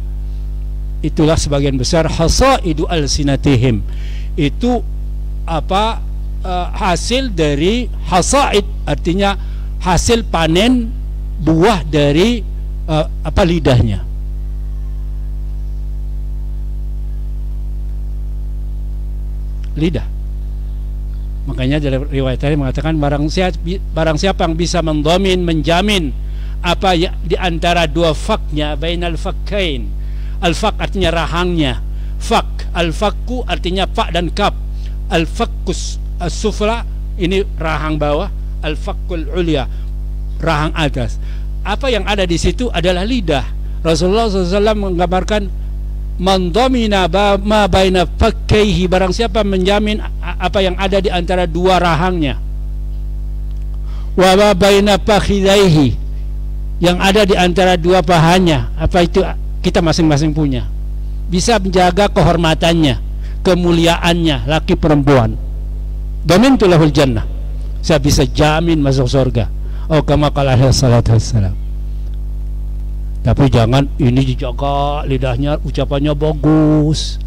itulah sebagian besar hasaidu alsinatihim. Itu apa uh, hasil dari hasaid artinya hasil panen buah dari uh, apa lidahnya lidah. Makanya dari riwayat tadi mengatakan barang siapa, barang siapa yang bisa mendomin menjamin apa ya, di antara dua faknya bainal fakkain. Al fak artinya rahangnya. Fak al fakku artinya pak dan kap. Al fakkus as sufla ini rahang bawah. Al fakul ulia rahang atas. Apa yang ada di situ adalah lidah. Rasulullah SAW menggambarkan mandomina ma baina fakkaihi. Barang siapa menjamin apa yang ada di antara dua rahangnya. Wa ma baina fakhidaihi. Yang ada di antara dua pahanya. Apa itu kita masing-masing punya? Bisa menjaga kehormatannya kemuliaannya laki perempuan. Domin tulahul jannah. Saya bisa jamin masuk surga. Oh kama qala salatu wassalam tapi jangan ini dijaga lidahnya ucapannya bagus.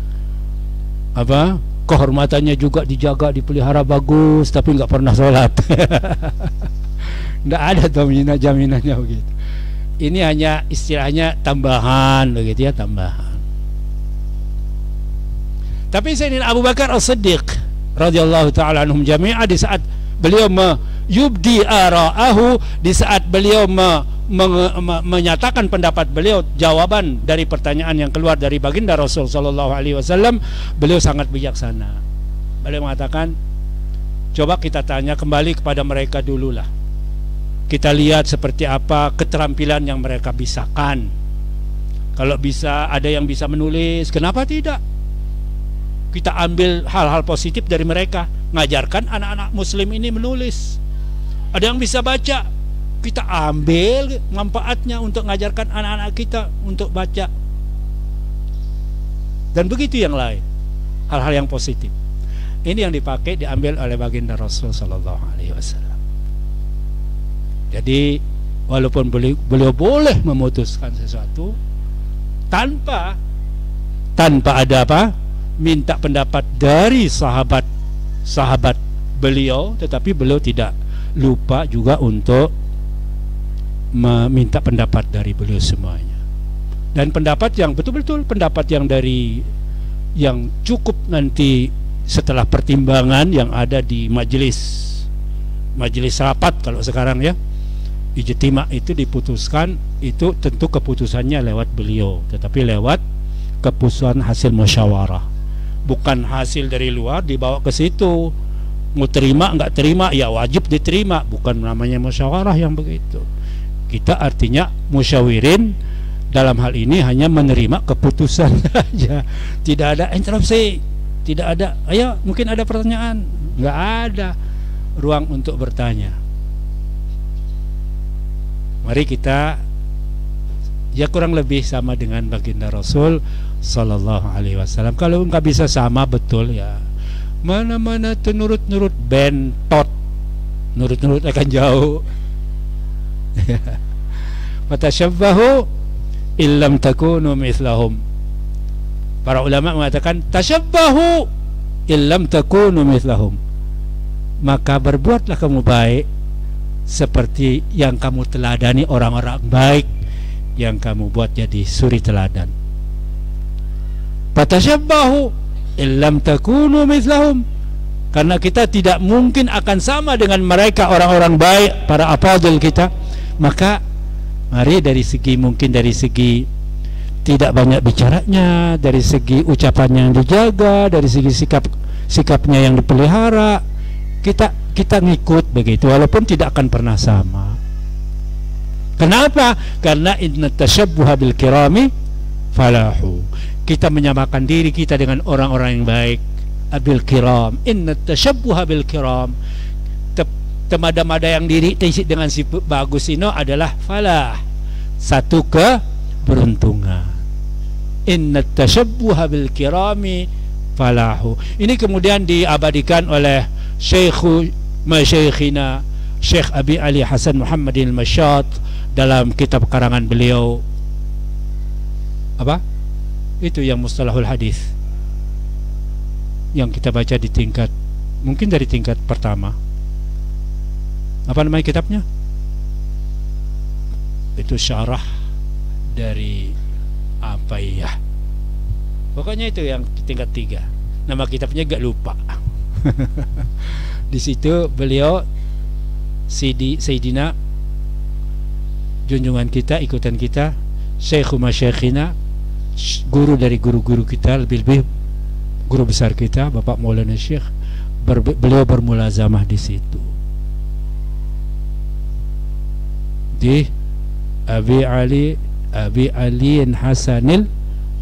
Apa? Kehormatannya juga dijaga dipelihara bagus tapi nggak pernah sholat. Nggak ada jaminan jaminannya begitu. Ini hanya istilahnya tambahan begitu ya tambahan. Tapi Sayyidina Abu Bakar As-Siddiq radhiyallahu taala anhum jami'a di saat beliau yubdi ara'ahu di saat beliau me, me, me, menyatakan pendapat beliau jawaban dari pertanyaan yang keluar dari baginda Rasul sallallahu alaihi wasallam beliau sangat bijaksana. Beliau mengatakan coba kita tanya kembali kepada mereka dululah. Kita lihat seperti apa keterampilan yang mereka bisakan. Kalau bisa ada yang bisa menulis kenapa tidak? Kita ambil hal-hal positif dari mereka. Ngajarkan anak-anak muslim ini menulis ada yang bisa baca? Kita ambil manfaatnya untuk ngajarkan anak-anak kita untuk baca. Dan begitu yang lain. Hal-hal yang positif. Ini yang dipakai diambil oleh baginda Rasul Sallallahu Alaihi Wasallam. Jadi walaupun beliau, beliau boleh memutuskan sesuatu tanpa tanpa ada apa? Minta pendapat dari sahabat sahabat beliau tetapi beliau tidak lupa juga untuk meminta pendapat dari beliau semuanya. Dan pendapat yang betul-betul pendapat yang dari yang cukup nanti setelah pertimbangan yang ada di majelis majelis rapat kalau sekarang ya. Ijtima itu diputuskan itu tentu keputusannya lewat beliau tetapi lewat keputusan hasil musyawarah. Bukan hasil dari luar dibawa ke situ mau terima nggak terima ya wajib diterima. Bukan namanya musyawarah yang begitu. Kita artinya musyawirin dalam hal ini hanya menerima keputusan saja. Tidak ada interupsi tidak ada. Ayo mungkin ada pertanyaan? Nggak ada ruang untuk bertanya. Mari kita ya kurang lebih sama dengan baginda Rasul Sallallahu Alaihi Wasallam. Kalau nggak bisa sama betul ya mana-mana tuh nurut-nurut bentot, nurut-nurut akan jauh. Fatashabbahu illam takunu mithlahum. Para ulama mengatakan tashabbahu illam takunu mithlahum. Maka berbuatlah kamu baik seperti yang kamu teladani orang-orang baik yang kamu buat jadi suri teladan fatashabbahu illam takunu karena kita tidak mungkin akan sama dengan mereka orang-orang baik para afadil kita. Maka mari dari segi mungkin dari segi tidak banyak bicaranya dari segi ucapannya yang dijaga dari segi sikap sikapnya yang dipelihara kita kita ngikut begitu walaupun tidak akan pernah sama. Kenapa? Karena inna tashabbuha bil kirami falahu kita menyamakan diri kita dengan orang-orang yang baik. Abil kiram. Inna tashabbuha bil kiram. Temada-mada yang diri dengan si bagus ini adalah falah. Satu ke beruntungan inna tashabbuha bil kirami falahu. Ini kemudian diabadikan oleh syekhu masyayikhina Syekh Abi Ali Hasan Muhammadin Masyad dalam kitab karangan beliau. Apa itu yang mustalahul hadis. Yang kita baca di tingkat mungkin dari tingkat pertama. Apa namanya kitabnya? Itu syarah dari apa ya pokoknya itu yang tingkat tiga. Nama kitabnya gak lupa. Di situ beliau Sidi Sayyidina junjungan kita ikutan kita Syekh Masyayikhina guru dari guru-guru kita lebih-lebih guru besar kita Bapak Maulana Syekh ber, beliau bermulazamah di situ. Di Abi Ali Abi Ali Hasanil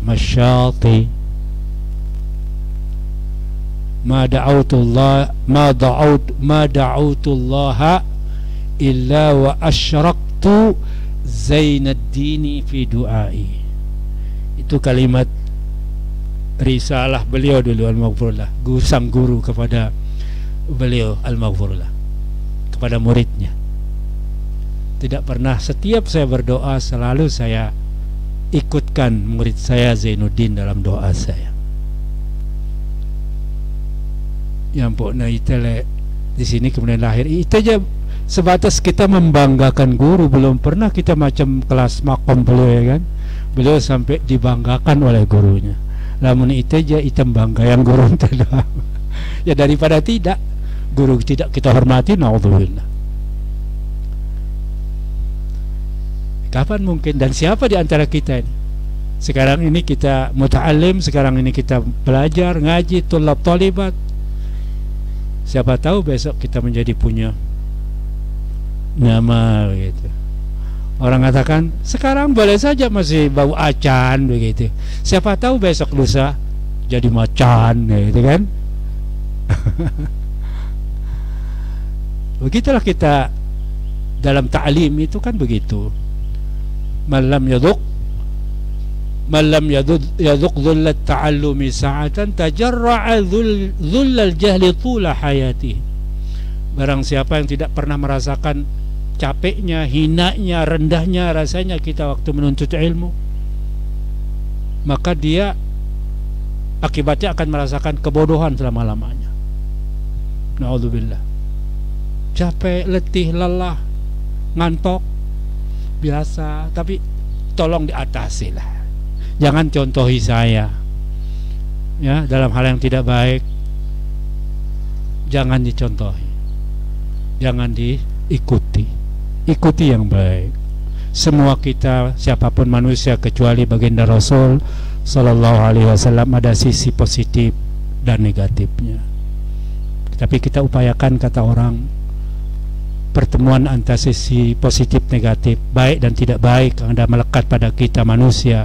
Masyati. Da'aut ma da'autullah illa wa asyraktu zainad dini fi du'ai itu kalimat risalah beliau dulu al-maghfurullah guru sang guru kepada beliau al-maghfurullah kepada muridnya. Tidak pernah setiap saya berdoa selalu saya ikutkan murid saya Zainuddin dalam doa saya. Yang pokna itele di sini kemudian lahir. Itu aja sebatas kita membanggakan guru belum pernah kita macam kelas makom beliau ya kan beliau sampai dibanggakan oleh gurunya. Namun itu aja item bangga yang guru ya daripada tidak guru tidak kita hormati naudzubillah. Kapan mungkin dan siapa di antara kita ini? Sekarang ini kita muta'alim sekarang ini kita belajar ngaji tulab talibat siapa tahu besok kita menjadi punya nama begitu orang katakan sekarang boleh saja masih bau acan begitu. Siapa tahu besok lusa jadi macan gitu kan? Begitulah kita dalam ta'lim itu kan begitu. Malam yaduk malam yaduk yaduk dhullat ta'allumi sa'atan tajarra'a dhullal jahli tula hayati barang siapa yang tidak pernah merasakan capeknya, hinanya, rendahnya rasanya kita waktu menuntut ilmu maka dia akibatnya akan merasakan kebodohan selama-lamanya. Na'udzubillah. Capek, letih, lelah ngantok biasa tapi tolong diatasi lah jangan contohi saya ya dalam hal yang tidak baik jangan dicontohi jangan diikuti ikuti yang baik. Semua kita siapa pun manusia kecuali baginda Rasul Sallallahu Alaihi Wasallam ada sisi positif dan negatifnya. Tapi kita upayakan kata orang pertemuan antara sisi positif negatif baik dan tidak baik yang ada melekat pada kita manusia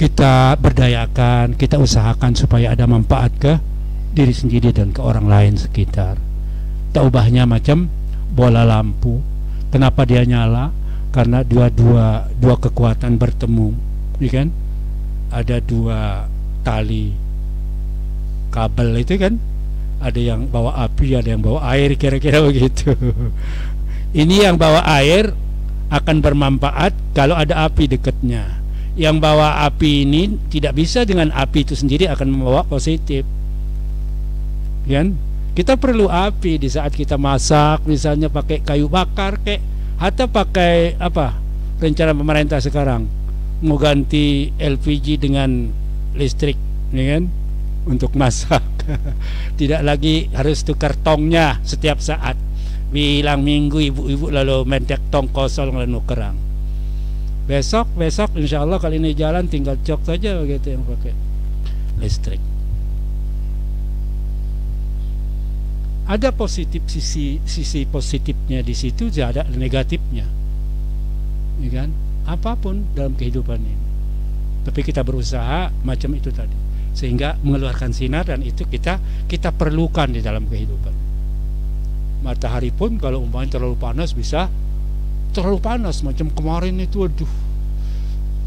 kita berdayakan kita usahakan supaya ada manfaat ke diri sendiri dan ke orang lain sekitar. Tak ubahnya macam bola lampu kenapa dia nyala? Karena dua-dua dua kekuatan bertemu ya kan? Ada dua tali kabel itu kan? Ada yang bawa api ada yang bawa air kira-kira begitu. Ini yang bawa air akan bermanfaat kalau ada api dekatnya. Yang bawa api ini tidak bisa dengan api itu sendiri akan membawa positif. Kan kita perlu api di saat kita masak, misalnya pakai kayu bakar kek atau pakai apa? Rencana pemerintah sekarang mau ganti LPG dengan listrik, ya kan? Untuk masak. Tidak lagi harus tukar tongnya setiap saat. Bilang minggu ibu-ibu lalu mentek tong kosong lalu kerang. Besok, besok insya Allah kali ini jalan tinggal cok saja begitu yang pakai listrik. Ada positif sisi sisi positifnya di situ ada negatifnya. Ya kan? Apa pun dalam kehidupan ini. Tapi kita berusaha macam itu tadi. Sehingga mengeluarkan sinar dan itu kita kita perlukan di dalam kehidupan. Matahari pun kalau umpamanya terlalu panas bisa terlalu panas macam kemarin itu aduh.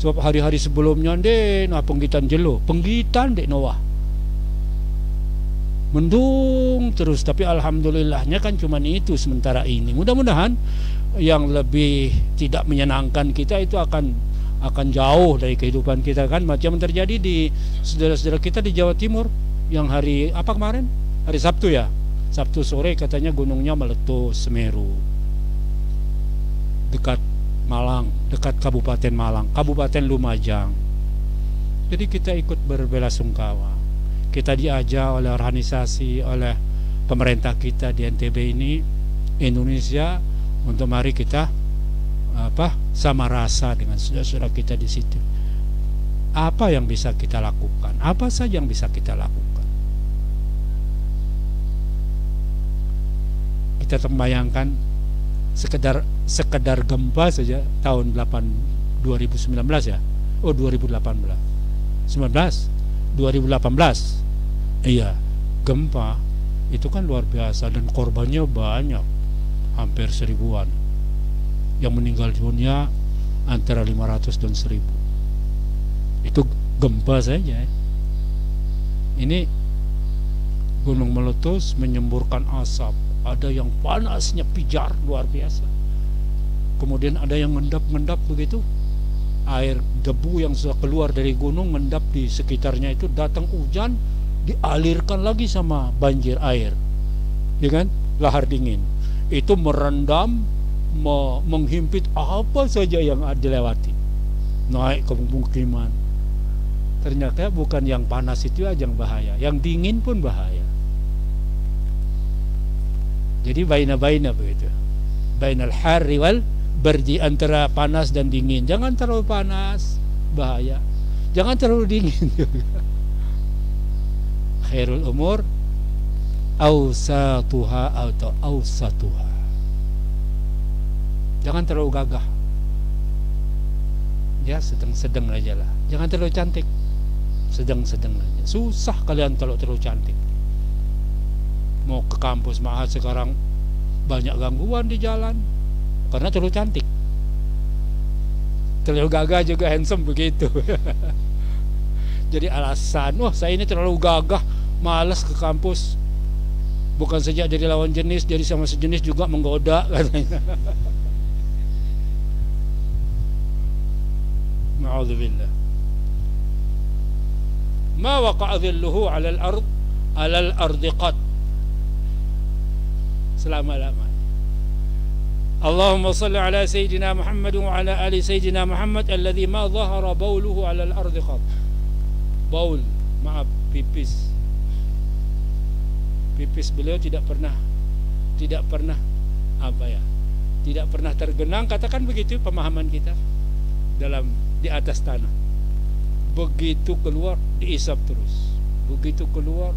Sebab hari-hari sebelumnya deh nah penggitan jelo. Penggitan dek Noah mendung terus tapi alhamdulillahnya kan cuma itu sementara ini. Mudah-mudahan yang lebih tidak menyenangkan kita itu akan akan jauh dari kehidupan kita kan. Macam terjadi di saudara-saudara kita di Jawa Timur yang hari apa kemarin? Hari Sabtu ya? Sabtu sore katanya gunungnya meletus Semeru. Dekat Malang dekat Kabupaten Malang Kabupaten Lumajang. Jadi kita ikut berbelasungkawa kita diajak oleh organisasi oleh pemerintah kita di NTB ini Indonesia untuk mari kita apa sama rasa dengan saudara-saudara kita di situ. Apa yang bisa kita lakukan? Apa saja yang bisa kita lakukan? Kita terbayangkan sekedar sekedar gempa saja tahun 8 2019 ya. Oh 2018. 19 2018 Iya, gempa itu kan luar biasa dan korbannya banyak, hampir seribuan. Yang meninggal dunia antara 500 dan 1000. Itu gempa saja. Ini gunung meletus menyemburkan asap, ada yang panasnya pijar luar biasa. Kemudian ada yang ngendap-ngendap begitu, air debu yang sudah keluar dari gunung ngendap di sekitarnya itu datang hujan dialirkan lagi sama banjir air. Ya kan? Lahar dingin. Itu merendam me menghimpit apa saja yang dilewati. Naik ke pemukiman. Ternyata bukan yang panas itu aja yang bahaya. Yang dingin pun bahaya. Jadi baina-baina begitu. Bainal harri wal berdi antara panas dan dingin. Jangan terlalu panas bahaya. Jangan terlalu dingin juga. Khairul umur awsatuha atau awsatuha. Jangan terlalu gagah. Ya sedang-sedang aja lah. Jangan terlalu cantik. Sedang-sedang aja. Susah kalian kalau terlalu cantik. Mau ke kampus mahal sekarang banyak gangguan di jalan karena terlalu cantik. Terlalu gagah juga handsome begitu. Jadi alasan wah saya ini terlalu gagah malas ke kampus. Bukan saja jadi lawan jenis jadi sama sejenis juga menggoda katanya. Ma'udzubillah ma waqa'a dhilluhu 'ala al-ard 'ala al-ardi qad. Selama-lamanya اللهم صل على سيدنا محمد وعلى آل سيدنا محمد الذي ما ظهر بوله على الأرض قط baul maaf pipis pipis beliau tidak pernah tidak pernah apa ya tidak pernah tergenang katakan begitu pemahaman kita dalam di atas tanah begitu keluar diisap terus begitu keluar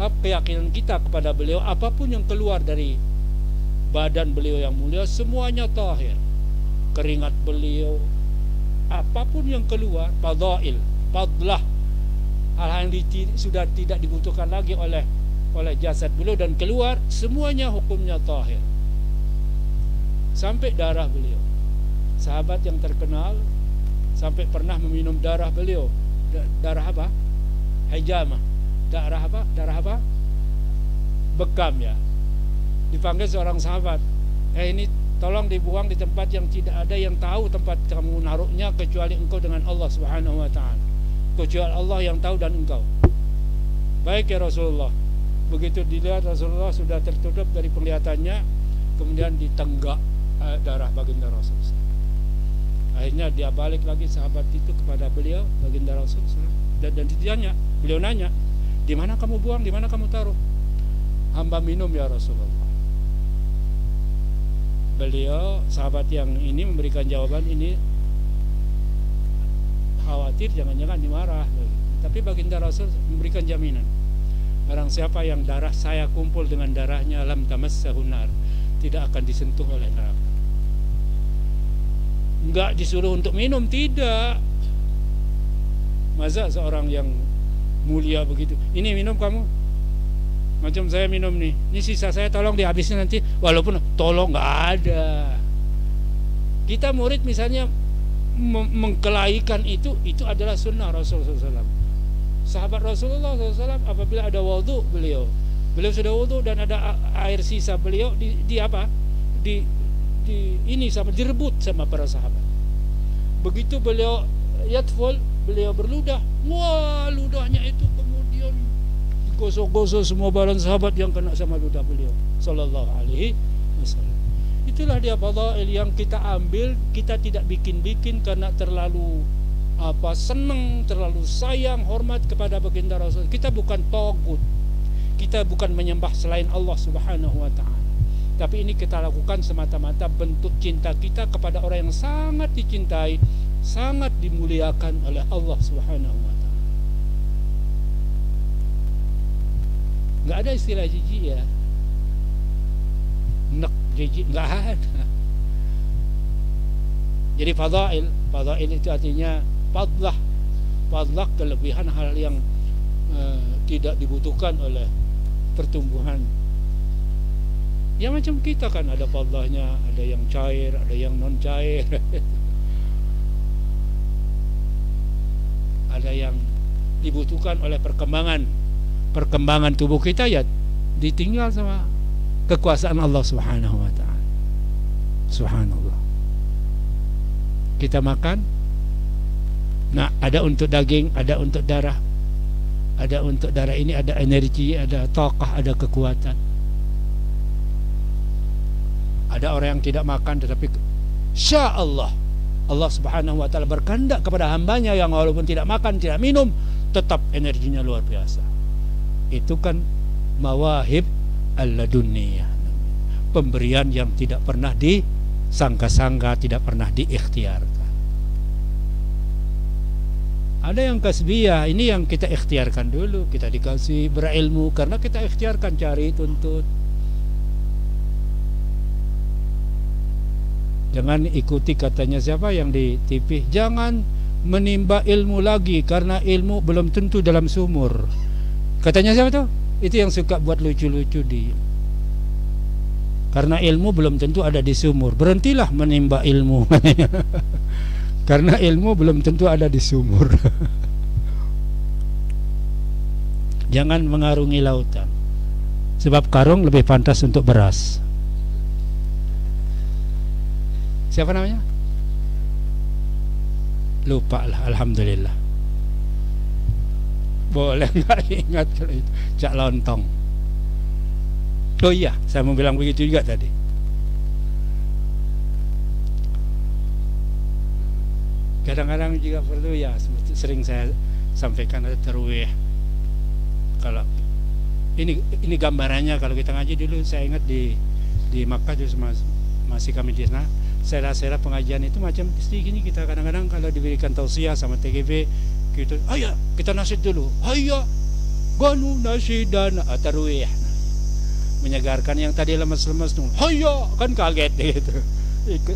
apa keyakinan kita kepada beliau apapun yang keluar dari badan beliau yang mulia semuanya tahir. Keringat beliau apa pun yang keluar fadail fadlah. Hal-hal yang sudah tidak dibutuhkan lagi oleh oleh jasad beliau dan keluar semuanya hukumnya tahir. Sampai darah beliau. Sahabat yang terkenal sampai pernah meminum darah beliau. Darah apa? Hijamah. Darah apa? Darah apa? Bekam ya dipanggil seorang sahabat. Eh ini tolong dibuang di tempat yang tidak ada yang tahu tempat kamu naruhnya kecuali engkau dengan Allah Subhanahu wa taala. Kecuali Allah yang tahu dan engkau. Baik ya Rasulullah. Begitu dilihat Rasulullah sudah tertutup dari penglihatannya kemudian ditenggak eh, darah baginda Rasulullah akhirnya dia balik lagi sahabat itu kepada beliau baginda Rasulullah dan, dan ditanya beliau nanya di mana kamu buang? Di mana kamu taruh? Hamba minum ya Rasulullah beliau sahabat yang ini memberikan jawaban ini khawatir jangan-jangan dimarah tapi baginda Rasul memberikan jaminan Barang siapa yang darah saya kumpul dengan darahnya alam tamassahu nar tidak akan disentuh oleh neraka. Enggak disuruh untuk minum, tidak. Masa seorang yang mulia begitu, ini minum kamu? Macam saya minum nih, ini sisa saya tolong dihabisin nanti, walaupun tolong nggak ada. Kita murid misalnya mengkelaikan itu, itu adalah sunnah Rasulullah SAW sahabat Rasulullah SAW apabila ada wudhu beliau. Beliau sudah wudhu dan ada air sisa beliau di, di apa? Di, di ini sama direbut sama para sahabat. Begitu beliau yatful beliau berludah. Wah ludahnya itu digosok-gosok semua badan sahabat yang kena sama ludah beliau sallallahu alaihi wasallam itulah dia fadail yang kita ambil kita tidak bikin-bikin karena terlalu apa senang, terlalu sayang, hormat kepada baginda Rasul. Kita bukan togut. Kita bukan menyembah selain Allah Subhanahu wa taala. Tapi ini kita lakukan semata-mata bentuk cinta kita kepada orang yang sangat dicintai, sangat dimuliakan oleh Allah Subhanahu wa Enggak ada istilah jijik ya. Nek jijik enggak ada. Jadi fadail, fadail itu artinya fadlah fadlah kelebihan hal yang uh, tidak dibutuhkan oleh pertumbuhan ya macam kita kan ada fadlahnya ada yang cair ada yang non cair ada yang dibutuhkan oleh perkembangan perkembangan tubuh kita ya ditinggal sama kekuasaan Allah Subhanahu wa taala. Subhanallah. Kita makan Nah, ada untuk daging, ada untuk darah, ada untuk darah ini ada energi ada tokoh ada kekuatan. Ada orang yang tidak makan tetapi Sya Allah Allah subhanahu wa ta'ala berkehendak kepada hambanya yang walaupun tidak makan tidak minum tetap energinya luar biasa itu kan mawahib al-laduniyah pemberian yang tidak pernah disangka-sangka tidak pernah diikhtiarkan ada yang kasbiyah, ini yang kita ikhtiarkan dulu, kita dikasih berilmu karena kita ikhtiarkan cari tuntut. Jangan ikuti katanya siapa yang di TV, jangan menimba ilmu lagi karena ilmu belum tentu dalam sumur. Katanya siapa tuh? Itu yang suka buat lucu-lucu di karena ilmu belum tentu ada di sumur. Berhentilah menimba ilmu. Karena ilmu belum tentu ada di sumur. Jangan mengarungi lautan. Sebab karung lebih pantas untuk beras. Siapa namanya? Lupa lah, Alhamdulillah. Boleh nggak ingat kalau itu? Cak lontong. Oh iya, saya mau bilang begitu juga tadi. kadang-kadang juga perlu ya sering saya sampaikan ada terwih kalau ini ini gambarannya kalau kita ngaji dulu saya ingat di di Makkah dulu masih kami di sana sela-sela pengajian itu macam pasti gini kita kadang-kadang kalau diberikan tausiah sama TGV gitu ayo kita nasid dulu. Ayo ganu nasidan terwih menyegarkan yang tadi lemas-lemas tuh ayo kan kaget gitu.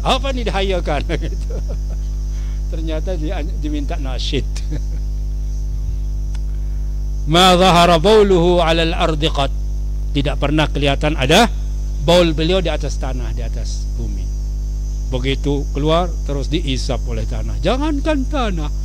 Apa nih dihayakan? Gitu. Ternyata diminta nasyid ma zahara bauluhu 'ala al-ardi qad tidak pernah kelihatan ada baul beliau di atas tanah di atas bumi. Begitu keluar terus diisap oleh tanah. Jangankan tanah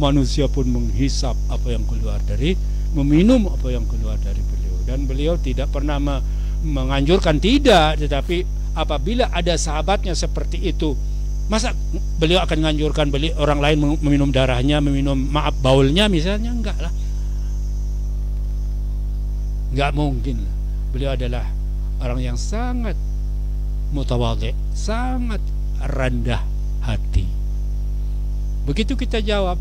manusia pun menghisap apa yang keluar dari meminum apa yang keluar dari beliau dan beliau tidak pernah me menganjurkan tidak tetapi apabila ada sahabatnya seperti itu Masa beliau akan menganjurkan beli orang lain meminum darahnya, meminum maaf baulnya misalnya enggak lah. Enggak mungkin lah. Beliau adalah orang yang sangat mutawadhi, sangat rendah hati. Begitu kita jawab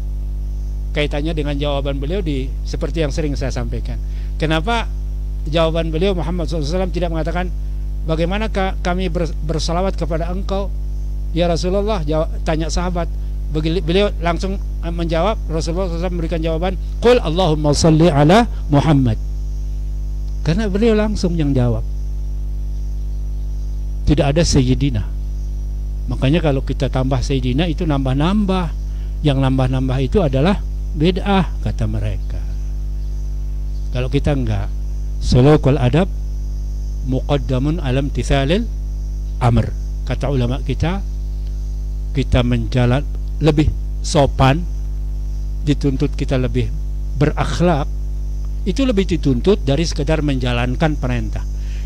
kaitannya dengan jawaban beliau di seperti yang sering saya sampaikan. Kenapa jawaban beliau Muhammad SAW tidak mengatakan bagaimana kami bersalawat kepada engkau? Ya Rasulullah jawab, tanya sahabat. Beliau langsung eh, menjawab Rasulullah SAW memberikan jawaban Qul Allahumma salli ala Muhammad. Karena beliau langsung yang jawab. Tidak ada Sayyidina. Makanya kalau kita tambah Sayyidina itu nambah-nambah. Yang nambah-nambah itu adalah bid'ah kata mereka. Kalau kita enggak sulukul adab muqaddamun alam tithalil amr. Kata ulama kita kita menjalan lebih sopan dituntut kita lebih berakhlak itu lebih dituntut dari sekedar menjalankan perintah.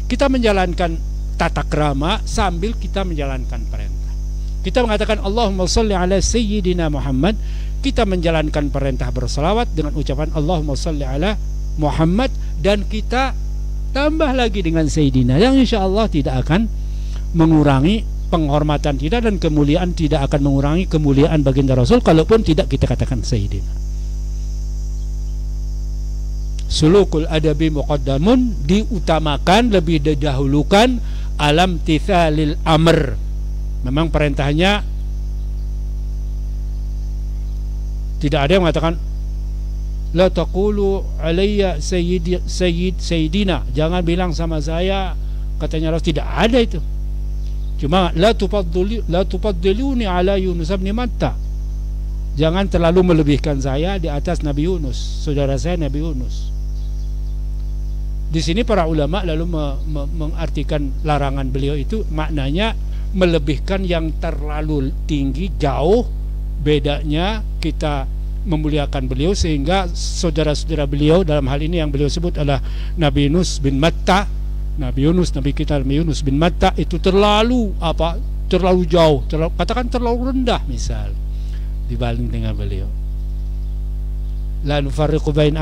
Kita menjalankan tata krama sambil kita menjalankan perintah. Kita mengatakan Allahumma salli ala sayyidina Muhammad kita menjalankan perintah berselawat dengan ucapan Allahumma salli ala Muhammad dan kita tambah lagi dengan sayyidina yang insya Allah tidak akan mengurangi penghormatan kita dan kemuliaan tidak akan mengurangi kemuliaan baginda Rasul kalaupun tidak kita katakan Sayyidina. Sulukul adabi muqaddamun diutamakan lebih didahulukan alam tithalil amr. Memang perintahnya tidak ada yang mengatakan la taqulu alayya sayyid sayyid sayyidina jangan bilang sama saya katanya Rasul tidak ada itu Cuma la tufaddili la tufaddiluni ala Yunus bin Matta. Jangan terlalu melebihkan saya di atas Nabi Yunus, saudara saya Nabi Yunus. Di sini para ulama lalu me, me, mengartikan larangan beliau itu maknanya melebihkan yang terlalu tinggi jauh bedanya kita memuliakan beliau sehingga saudara-saudara beliau dalam hal ini yang beliau sebut adalah Nabi Yunus bin Matta Nabi Yunus, Nabi kita Nabi Yunus bin Matta itu terlalu apa? Terlalu jauh, terlalu, katakan terlalu rendah misal dibanding dengan beliau. la nufarriqu bain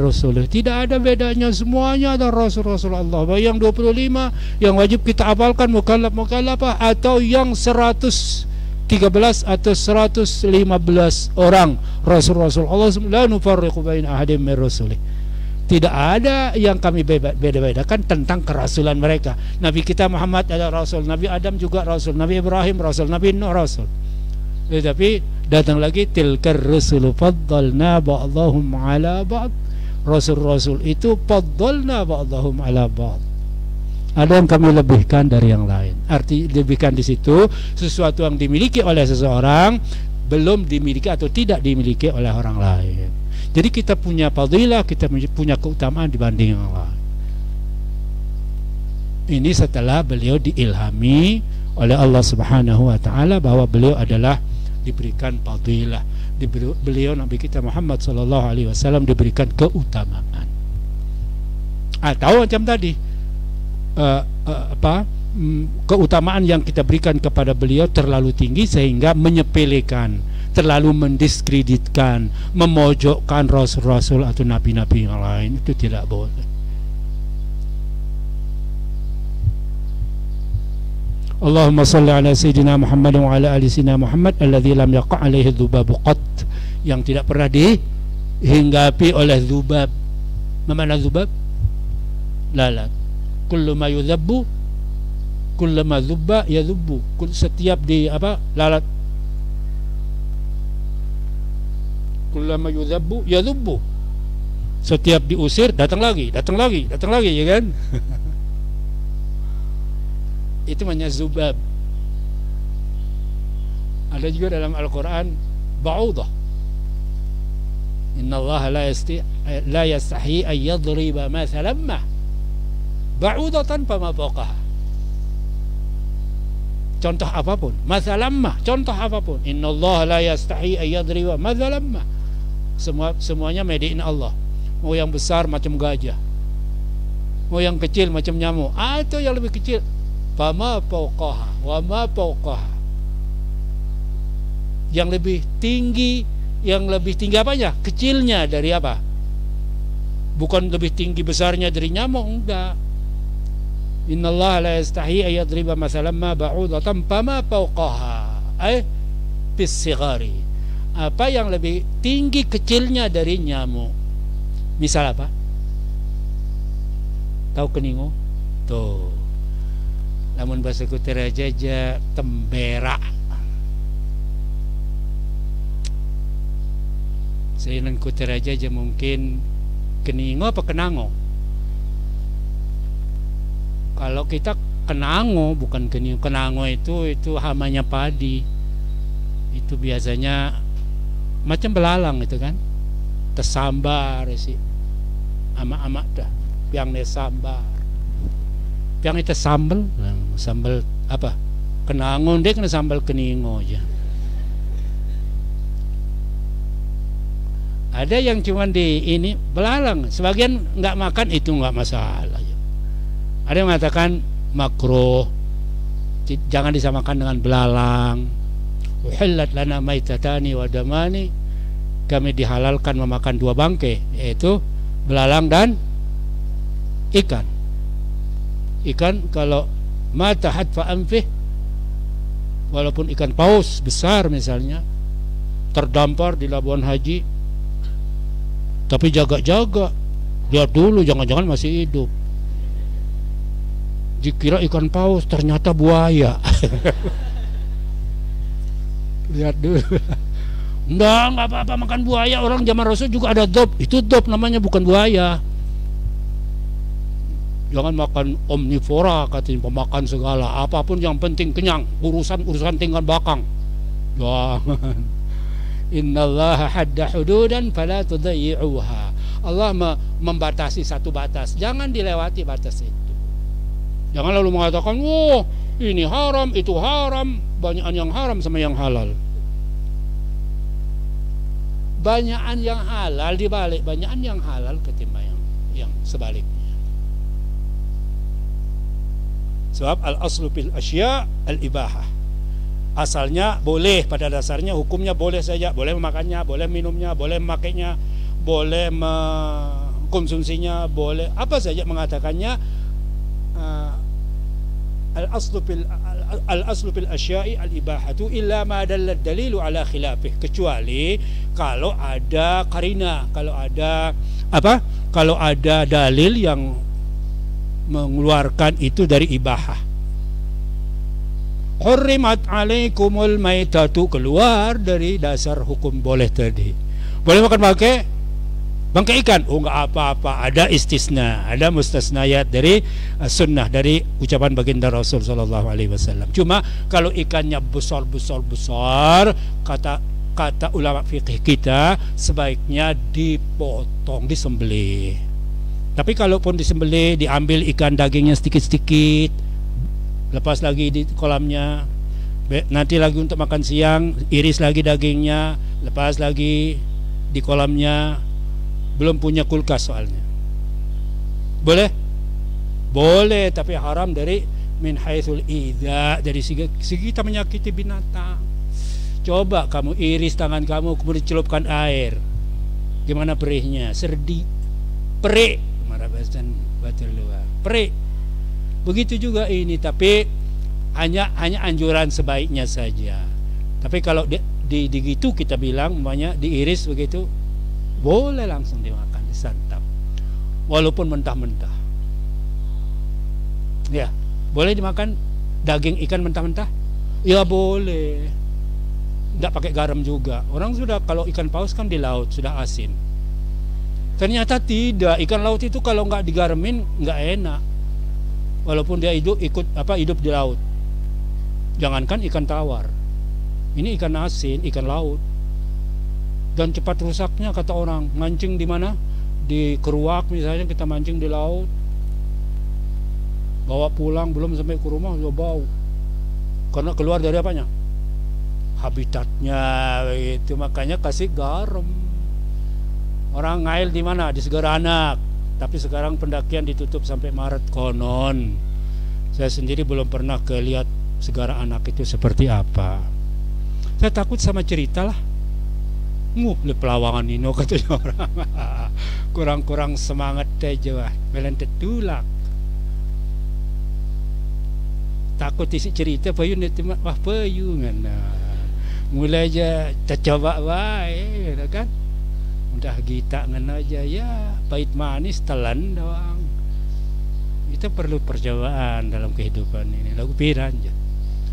rusulih. Tidak ada bedanya semuanya ada rasul-rasul Allah. Yang 25 yang wajib kita apalkan mukallaf mukallafah atau yang 113 atau 115 orang rasul-rasul Allah la nufarriqu bain ahadin min. Tidak ada yang kami beda-bedakan tentang kerasulan mereka. Nabi kita Muhammad adalah rasul, Nabi Adam juga rasul, Nabi Ibrahim rasul, Nabi Nuh rasul. Tetapi datang lagi tilkar rusul faddalna ba'dahum ala ba'd. Rasul-rasul itu faddalna ba'dahum ala ba'd. Ada yang kami lebihkan dari yang lain. Arti lebihkan di situ sesuatu yang dimiliki oleh seseorang belum dimiliki atau tidak dimiliki oleh orang lain. Jadi kita punya fadilah, kita punya keutamaan dibanding yang lain. Ini setelah beliau diilhami oleh Allah Subhanahu wa taala bahwa beliau adalah diberikan fadilah. Beliau Nabi kita Muhammad sallallahu alaihi wasallam diberikan keutamaan. Atau macam tadi uh, uh, apa mm, keutamaan yang kita berikan kepada beliau terlalu tinggi sehingga menyepelekan terlalu mendiskreditkan, memojokkan rasul-rasul atau nabi-nabi yang lain itu tidak boleh. Allahumma salli ala sayyidina Muhammad wa ala ali sayyidina Muhammad alladhi lam yaqa' alaihi dhubabu qat yang tidak pernah dihinggapi oleh dhubab. Mana dhubab? Lalat. Kullu ma yudhabbu kullu ma dhubba yadhubbu. Setiap di apa? Lalat. Kullama yudhabbu yadhubbu setiap diusir datang lagi datang lagi datang lagi ya kan? Itu namanya zubab. Ada juga dalam Al-Quran ba'udah. Allah la, yasti, la yastahi an yadriba mathalan ma ba'udatan fama fawqaha. Contoh apa pun. Mathalan ma contoh apa pun. Inna Allah la yastahi an yadriba mathalan ma semua semuanya mediin Allah. Mau yang besar macam gajah. Mau yang kecil macam nyamuk. Ah, itu yang lebih kecil. Fama fauqaha wa ma fauqaha yang lebih tinggi yang lebih tinggi apanya? Kecilnya dari apa? Bukan lebih tinggi besarnya dari nyamuk enggak innallaha la yastahi ayadriba masalan ma ba'udatan fama fauqaha eh bis sigari apa yang lebih tinggi kecilnya dari nyamuk. Misal apa? Tahu keningo? Tuh. Namun bahasa Kuteraja aja tembera. Selain Kuteraja aja mungkin keningo apa kenango? Kalau kita kenango bukan keningo, kenango itu itu hamanya padi. Itu biasanya macam belalang itu kan. Tersambar sih. Amak-amak dah. Dia sambar. Yang itu sambal sambal apa? Kenangun dia kena sambal keningo aja. Ada yang cuma di ini belalang. Sebagian nggak makan itu nggak masalah ada yang mengatakan makro jangan disamakan dengan belalang. Uhillat lana maitatani wa damani. Kami dihalalkan memakan dua bangkai yaitu belalang dan ikan. Ikan kalau mata hatfa anfih walaupun ikan paus besar misalnya terdampar di Labuan Haji tapi jaga-jaga. Lihat dulu jangan-jangan masih hidup dikira ikan paus ternyata buaya. Lihat dulu. Enggak enggak apa-apa makan buaya. Orang zaman Rasul juga ada dop. Itu dop namanya bukan buaya. Jangan makan omnivora katanya. Pemakan segala apa pun yang penting kenyang. Urusan urusan tinggal bakang. Jangan. Innallaha hadda hududan fala tudayyi'uha. Allah membatasi satu batas. Jangan dilewati batas itu jangan lalu mengatakan wah ini haram itu haram banyakan yang haram sama yang halal. Banyakan yang halal dibalik banyakan yang halal ketimbang yang, yang sebaliknya. Sebab al aslu bil asya al ibahah asalnya boleh pada dasarnya hukumnya boleh saja. Boleh memakannya boleh minumnya boleh memakainya boleh mengkonsumsinya boleh apa saja mengatakannya uh, al aslu fil al aslu fil asya'i al ibahatu illa ma dalla dalilu ala khilafih kecuali kalau ada karina kalau ada apa kalau ada dalil yang mengeluarkan itu dari ibahah Hurrimat alaikumul maitatu keluar dari dasar hukum boleh tadi. Boleh makan pakai bangkai ikan? Oh enggak apa-apa. Ada istisna, ada mustasnayat dari uh, sunnah dari ucapan baginda Rasul Shallallahu Alaihi Wasallam. Cuma kalau ikannya besar besar besar kata kata ulama fikih kita sebaiknya dipotong, disembelih. Tapi kalaupun disembelih diambil ikan dagingnya sedikit-sedikit lepas lagi di kolamnya nanti lagi untuk makan siang iris lagi dagingnya lepas lagi di kolamnya belum punya kulkas soalnya. Boleh? Boleh tapi haram dari min haitsul idza dari segi, segi kita menyakiti binatang. Coba kamu iris tangan kamu kemudian celupkan air. Gimana perihnya? Serdi. Perih marah bahasan luar. Perih Begitu juga ini tapi hanya hanya anjuran sebaiknya saja. Tapi kalau di, di, di gitu kita bilang banyak diiris begitu boleh langsung dimakan disantap walaupun mentah-mentah. Ya, boleh dimakan daging ikan mentah-mentah? Ya boleh. Tidak pakai garam juga. Orang sudah kalau ikan paus kan di laut sudah asin. Ternyata tidak. Ikan laut itu kalau nggak digaramin nggak enak walaupun dia hidup ikut apa hidup di laut jangankan ikan tawar ini ikan asin ikan laut dan cepat rusaknya kata orang. Mancing di mana? Di keruak misalnya kita mancing di laut. Bawa pulang belum sampai ke rumah sudah bau. Karena keluar dari apanya? Habitatnya itu makanya kasih garam. Orang ngail di mana? Di segara anak. Tapi sekarang pendakian ditutup sampai Maret konon. Saya sendiri belum pernah ke lihat segara anak itu seperti apa. Saya takut sama cerita lah nguh le pelawangan ino katanya orang. Kurang-kurang semangat aja wah melen tetulak. Takut isi cerita payu nanti wah payu ngana mulai aja tercoba baik kan. Udah kita ngan aja ya pahit manis telan doang. Kita perlu percobaan dalam kehidupan ini. Lagu piran aja.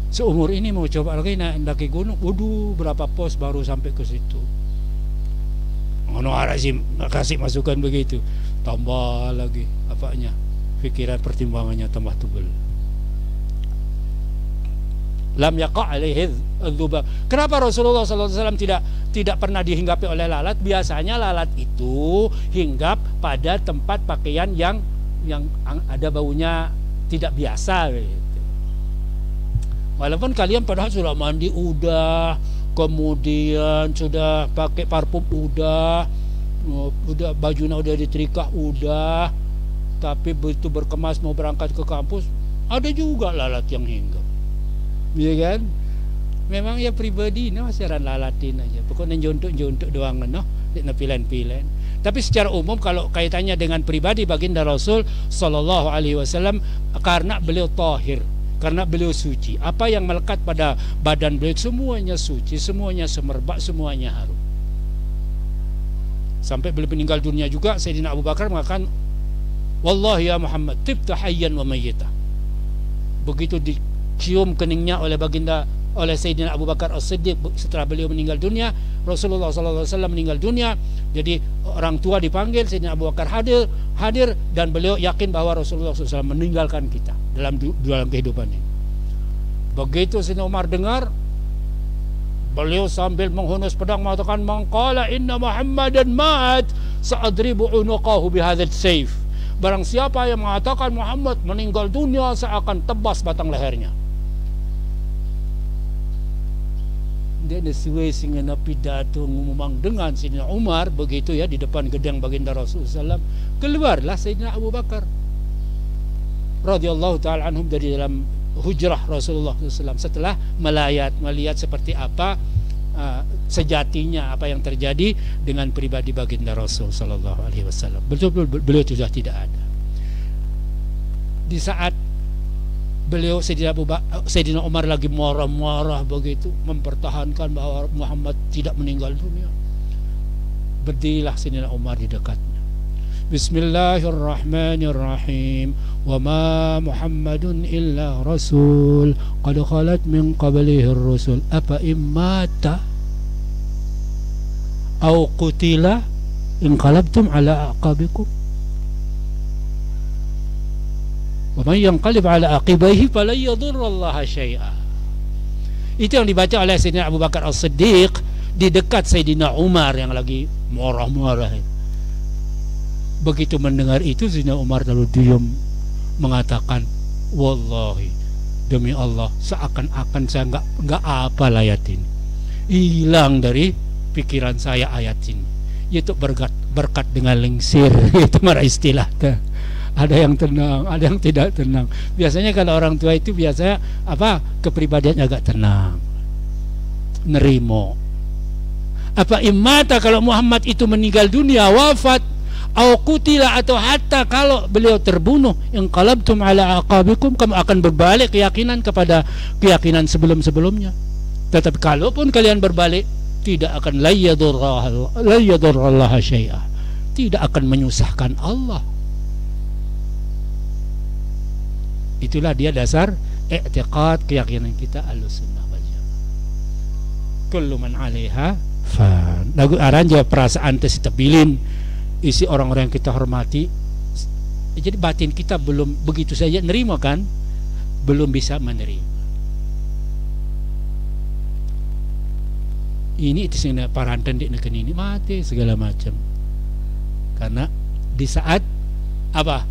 Seumur ini mau coba lagi naik daki gunung. Waduh berapa pos baru sampai ke situ ngono sih kasih masukan begitu tambah lagi apanya pikiran pertimbangannya tambah tebal lam yaqa alaihi dzubab. Kenapa Rasulullah SAW tidak tidak pernah dihinggapi oleh lalat? Biasanya lalat itu hinggap pada tempat pakaian yang yang ada baunya tidak biasa gitu. Walaupun kalian padahal sudah mandi udah, kemudian sudah pakai parfum udah, oh, udah bajunya udah ditrika udah, tapi begitu berkemas mau berangkat ke kampus, ada juga lalat yang hinggap ya kan? Memang ya pribadi no siaran lalatin aja. Pokoknya jontok-jontok doang no pilen-pilen tapi secara umum kalau kaitannya dengan pribadi baginda Rasul Wasallam karena beliau tahir karena beliau suci. Apa yang melekat pada badan beliau? Semuanya suci semuanya semerbak semuanya harum. Sampai beliau meninggal dunia juga Sayyidina Abu Bakar mengatakan Wallahi ya Muhammad tibta hayyan wa mayyita. Begitu di cium keningnya oleh baginda oleh Sayyidina Abu Bakar As-Siddiq setelah beliau meninggal dunia Rasulullah SAW meninggal dunia. Jadi orang tua dipanggil Sayyidina Abu Bakar hadir hadir dan beliau yakin bahwa Rasulullah SAW meninggalkan kita dalam dalam kehidupan ini. Begitu Sayyidina Umar dengar beliau sambil menghunus pedang mengatakan mangkala inna Muhammadan ma'at sa'adribu unuqahu bihadzal sayf. Barang siapa yang mengatakan Muhammad meninggal dunia saya akan tebas batang lehernya. Dia sesuai dengan pidato ngomong dengan Sayyidina Umar begitu ya di depan gedang baginda Rasulullah SAW keluarlah Sayyidina Abu Bakar radhiyallahu taala anhum dari dalam hujrah Rasulullah SAW setelah melayat melihat seperti apa uh, sejatinya apa yang terjadi dengan pribadi baginda Rasul Sallallahu Alaihi Wasallam. Betul-betul beliau sudah tidak ada. Di saat beliau Abu Sayyidina Umar lagi marah-marah begitu mempertahankan bahwa Muhammad tidak meninggal dunia. Berdirilah Sayyidina Umar di dekatnya. Bismillahirrahmanirrahim. Wa ma Muhammadun illa rasul qad khalat min qablihi ar-rusul apa immata aw qutila inqalabtum ala aqabikum Wa man yanqalib ala aqibaihi falan yadhurrallaha syai'a. Itu yang dibaca oleh Sayyidina Abu Bakar As-Siddiq di dekat Sayyidina Umar yang lagi marah-marah. Begitu mendengar itu Sayyidina Umar lalu diam mengatakan, "Wallahi demi Allah seakan-akan saya enggak enggak apa ayat ini. Hilang dari pikiran saya ayat ini. Yaitu berkat berkat dengan lingsir itu marah istilah ada yang tenang, ada yang tidak tenang. Biasanya kalau orang tua itu biasanya apa kepribadiannya agak tenang, nerimo. Apa imata kalau Muhammad itu meninggal dunia wafat au kutila atau hatta kalau beliau terbunuh yang qalabtum ala aqabikum kamu akan berbalik keyakinan kepada keyakinan sebelum-sebelumnya tetapi kalaupun kalian berbalik tidak akan la yadurrallah syai'ah tidak akan menyusahkan Allah Itulah dia dasar i'tiqad keyakinan kita Ahlussunnah wal Jamaah. Kullu man 'alaiha fan. Lagu aranja perasaan tesitabilin isi orang-orang yang kita hormati. Jadi batin kita belum begitu saja nerima kan? Belum bisa menerima. Ini itu sehingga paranten di negeri ini mati segala macam. Karena di saat apa?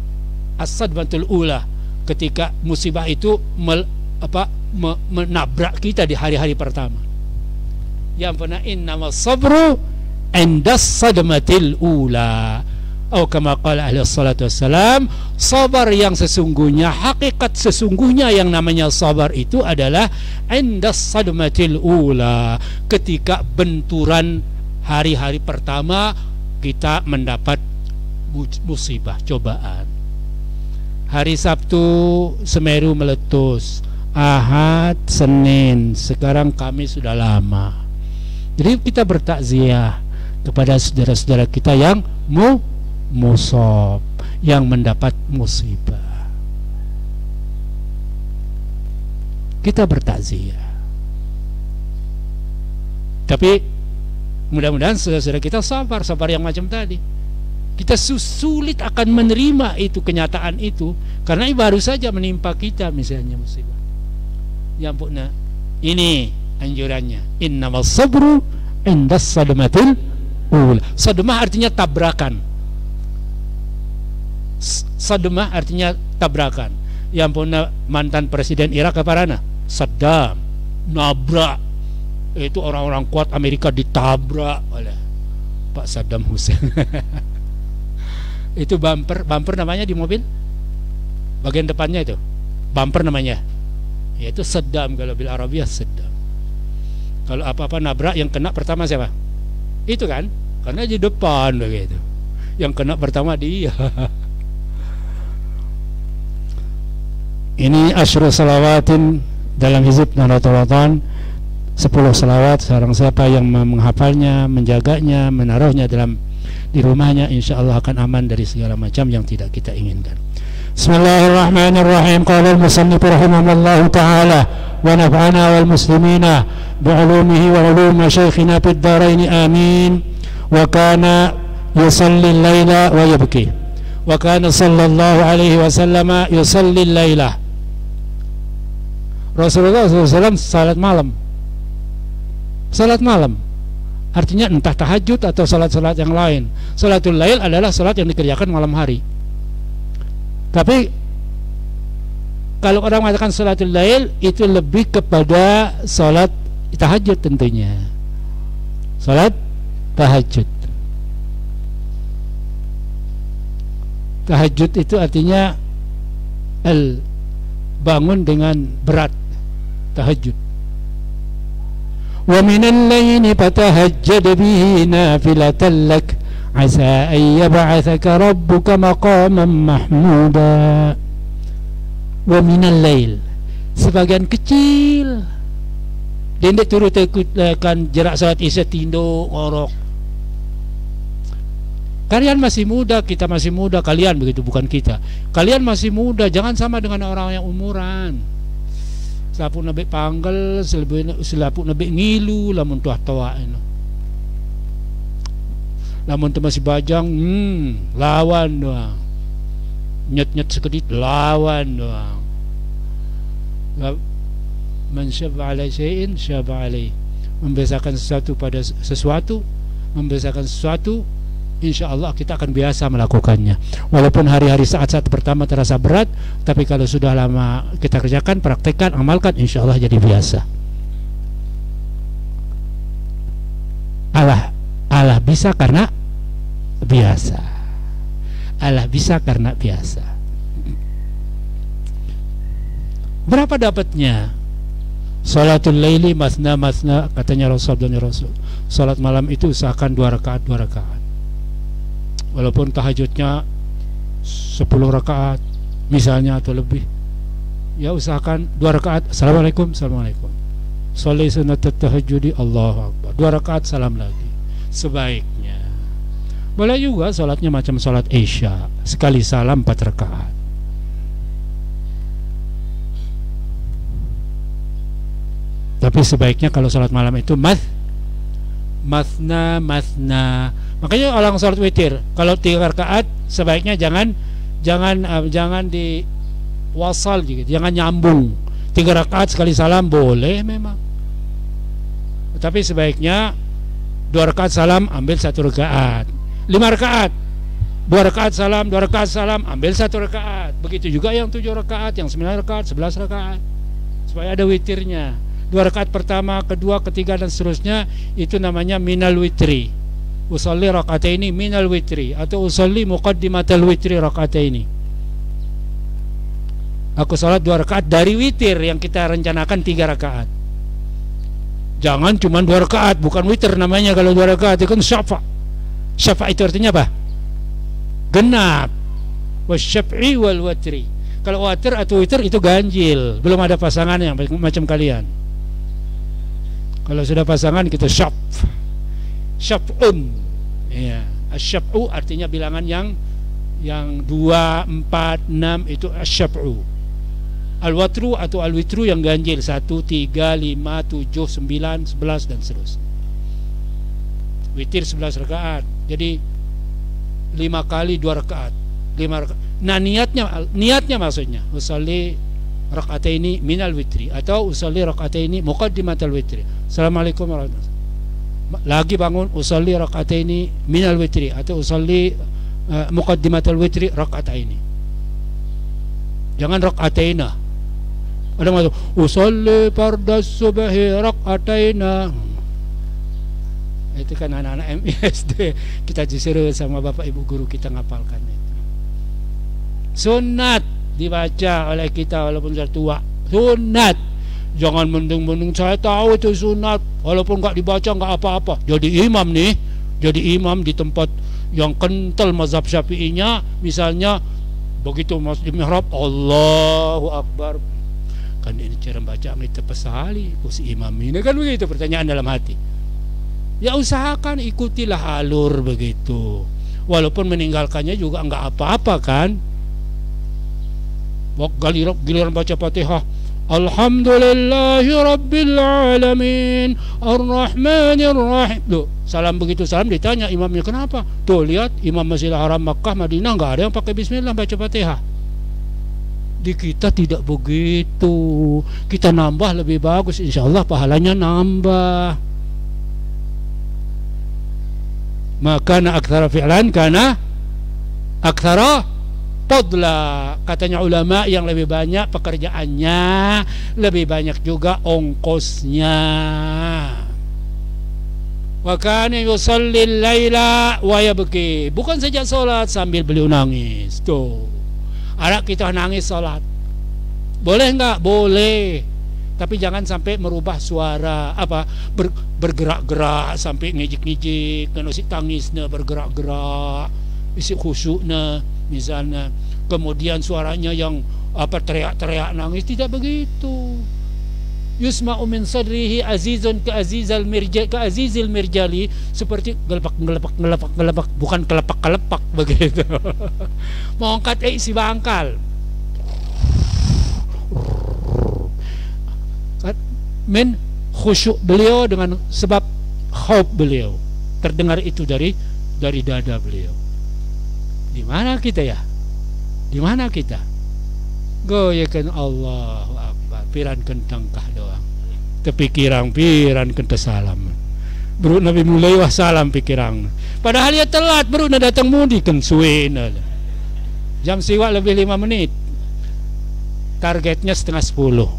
Asad bantul ulah ketika musibah itu mel, apa, me, menabrak kita di hari-hari pertama. Yang pernah innama sabru indas sadmatil ula. Atau kama qala ahli salatu wassalam, sabar yang sesungguhnya, hakikat sesungguhnya yang namanya sabar itu adalah indas sadmatil ula. Ketika benturan hari-hari pertama kita mendapat musibah, cobaan. Hari Sabtu Semeru meletus. Ahad, Senin. Sekarang kami sudah lama. Jadi kita bertakziah Kepada saudara-saudara kita yang mu Musob Yang mendapat musibah. Kita bertakziah. Tapi Mudah-mudahan saudara-saudara kita sabar Sabar yang macam tadi. Kita sulit akan menerima itu kenyataan itu karena baru saja menimpa kita misalnya musibah. Ya ampun ini anjurannya. Innamal sabru indas sadmatil ul. Sadmah artinya tabrakan. Sadmah artinya tabrakan. Yang punya mantan presiden Irak apa rana? Saddam. Nabrak. Itu orang-orang kuat Amerika ditabrak oleh Pak Saddam Hussein. Itu bumper bumper namanya di mobil? Bagian depannya itu? Bumper namanya? Yaitu sedam kalau bil Arabia sedam kalau apa-apa nabrak yang kena pertama siapa? Itu kan karena di depan begitu yang kena pertama dia ini asyru salawatin dalam hizib ratan sepuluh salawat seorang siapa yang menghafalnya menjaganya menaruhnya dalam di rumahnya insya Allah akan aman dari segala macam yang tidak kita inginkan. Bismillahirrahmanirrahim. Qala al-musannif rahimahullah taala wa nafa'ana wal muslimina bi'ulumihi wa ulum masyayikhina fid dharain amin. Wa kana yusalli al-laila wa yabki. Wa kana sallallahu alaihi wasallam yusalli al-laila. Rasulullah SAW salat malam. Salat malam Artinya entah tahajud atau salat-salat yang lain. Salatul lail adalah salat yang dikerjakan malam hari. Tapi kalau orang mengatakan salatul lail itu lebih kepada salat tahajud tentunya. Salat tahajud. Tahajud itu artinya el bangun dengan berat. Tahajud. Wa minal laini fatahajjad bihi nafilatan lak asa an yab'athaka rabbuka maqaman mahmuda. Wa minal sebagian kecil. Dendek turut tekukan eh, jerak salat isya tinduk ngorok. Kalian masih muda, kita masih muda, kalian begitu bukan kita. Kalian masih muda, jangan sama dengan orang yang umuran. Selapu nabi panggil, selapu nabi ngilu, lamun tuah tawa ini. Lamun tu masih bajang, hmm, lawan doang. Nyet-nyet sekedit, lawan doang. Man alai syai'in syab'a alai. Membiasakan sesuatu pada sesuatu, membiasakan sesuatu insya Allah kita akan biasa melakukannya. Walaupun hari-hari saat-saat pertama terasa berat tapi kalau sudah lama kita kerjakan praktekkan amalkan insya Allah jadi biasa. Allah Allah bisa karena biasa. Allah bisa karena biasa. Berapa dapatnya? Salatul laili masna masna katanya Rasul dan Rasul. Salat malam itu usahakan dua rakaat dua rakaat walaupun tahajudnya 10 rakaat misalnya atau lebih ya usahakan dua rakaat assalamualaikum assalamualaikum. Soleh sunat tahajudi Allah Akbar. Dua rakaat salam lagi. Sebaiknya. Boleh juga sholatnya macam sholat isya sekali salam empat rakaat. Tapi sebaiknya kalau sholat malam itu mas masna masna Makanya orang sholat witir kalau tiga rakaat sebaiknya jangan jangan uh, jangan di wasal gitu, jangan nyambung. Tiga rakaat sekali salam boleh memang. Tapi sebaiknya dua rakaat salam ambil satu rakaat. Lima rakaat dua rakaat salam, dua rakaat salam, ambil satu rakaat. Begitu juga yang tujuh rakaat, yang sembilan rakaat, sebelas rakaat, supaya ada witirnya. Dua rakaat pertama, kedua, ketiga dan seterusnya itu namanya minal witri. Usalli rakataini minal witri atau usalli muqaddimatal witri rakataini aku salat dua rakaat dari witir yang kita rencanakan tiga rakaat. Jangan cuma dua rakaat bukan witir namanya kalau dua rakaat itu kan syafa. Syafa itu artinya apa? Genap. Wasyaf'i wal watri. Kalau watir atau witir itu ganjil. Belum ada pasangan yang macam kalian kalau sudah pasangan kita syaf. Syaf'un ya asyaf'u artinya bilangan yang yang 2, 4, 6 itu asyaf'u. Al-watru atau al-witru yang ganjil 1, 3, 5, 7, 9, 11 dan seterusnya. Witir 11 rakaat. Jadi 5 kali 2 rakaat. 5 rakaat. Nah niatnya niatnya maksudnya. Usalli rakaataini minal witri atau usalli rakaataini muqaddimatal witri. Assalamualaikum warahmatullahi wabarakatuh. Lagi bangun usalli ini minal witri atau usalli uh, muqaddimatal witri ini jangan rakataina ada masuk usalli fardas subhi rakataina itu kan anak-anak MISD kita disuruh sama bapak ibu guru kita ngapalkan itu. Sunat dibaca oleh kita walaupun sudah tua. Sunat. Jangan mendung-mendung saya tahu itu sunat. Walaupun nggak dibaca nggak apa-apa. Jadi imam nih. Jadi imam di tempat yang kental mazhab syafi'inya. Misalnya Begitu masuk di mihrab Allahu Akbar. Kan ini cara baca ini terpesali. Si imam ini kan begitu pertanyaan dalam hati. Ya usahakan ikutilah alur begitu. Walaupun meninggalkannya juga nggak apa-apa kan Giliran baca fatihah. Alhamdulillahi Rabbil Alamin. Ar-Rahmanir-Rahim. Loh, salam begitu salam ditanya imamnya kenapa? Tuh lihat imam Masjidil Haram Makkah Madinah nggak ada yang pakai Bismillah baca Fatihah. Di kita tidak begitu. Kita nambah lebih bagus insya Allah pahalanya nambah. Maka na aktsara fi'lan kana aktsara podla katanya ulama yang lebih banyak pekerjaannya lebih banyak juga ongkosnya. Wa kana yusalli laila wa yabki. Bukan saja salat sambil beliau nangis. Tuh. Anak kita nangis salat boleh enggak boleh. Tapi jangan sampai merubah suara apa ber, bergerak-gerak sampai ngijik-ngijik kena si tangisnya bergerak-gerak isi khusyuknya misalnya kemudian suaranya yang apa teriak-teriak nangis tidak begitu. Yusma'u min sadrihi azizun ka azizal mirja ka azizil mirjali. Seperti gelepak gelepak gelepak gelepak bukan kelepak kelepak begitu. Mau angkat eh si bangkal. Min khusyuk beliau dengan sebab khauf beliau. Terdengar itu dari dari dada beliau di mana kita ya? Di mana kita? Goyakan Allah Akbar. Piran kentangkah doang. Tapi kirang piran kenta salam. Baru Nabi mulai wah salam pikirang Padahal dia telat baru nak datang mudi kan suwe Jam siwak lebih lima menit. Targetnya setengah sepuluh.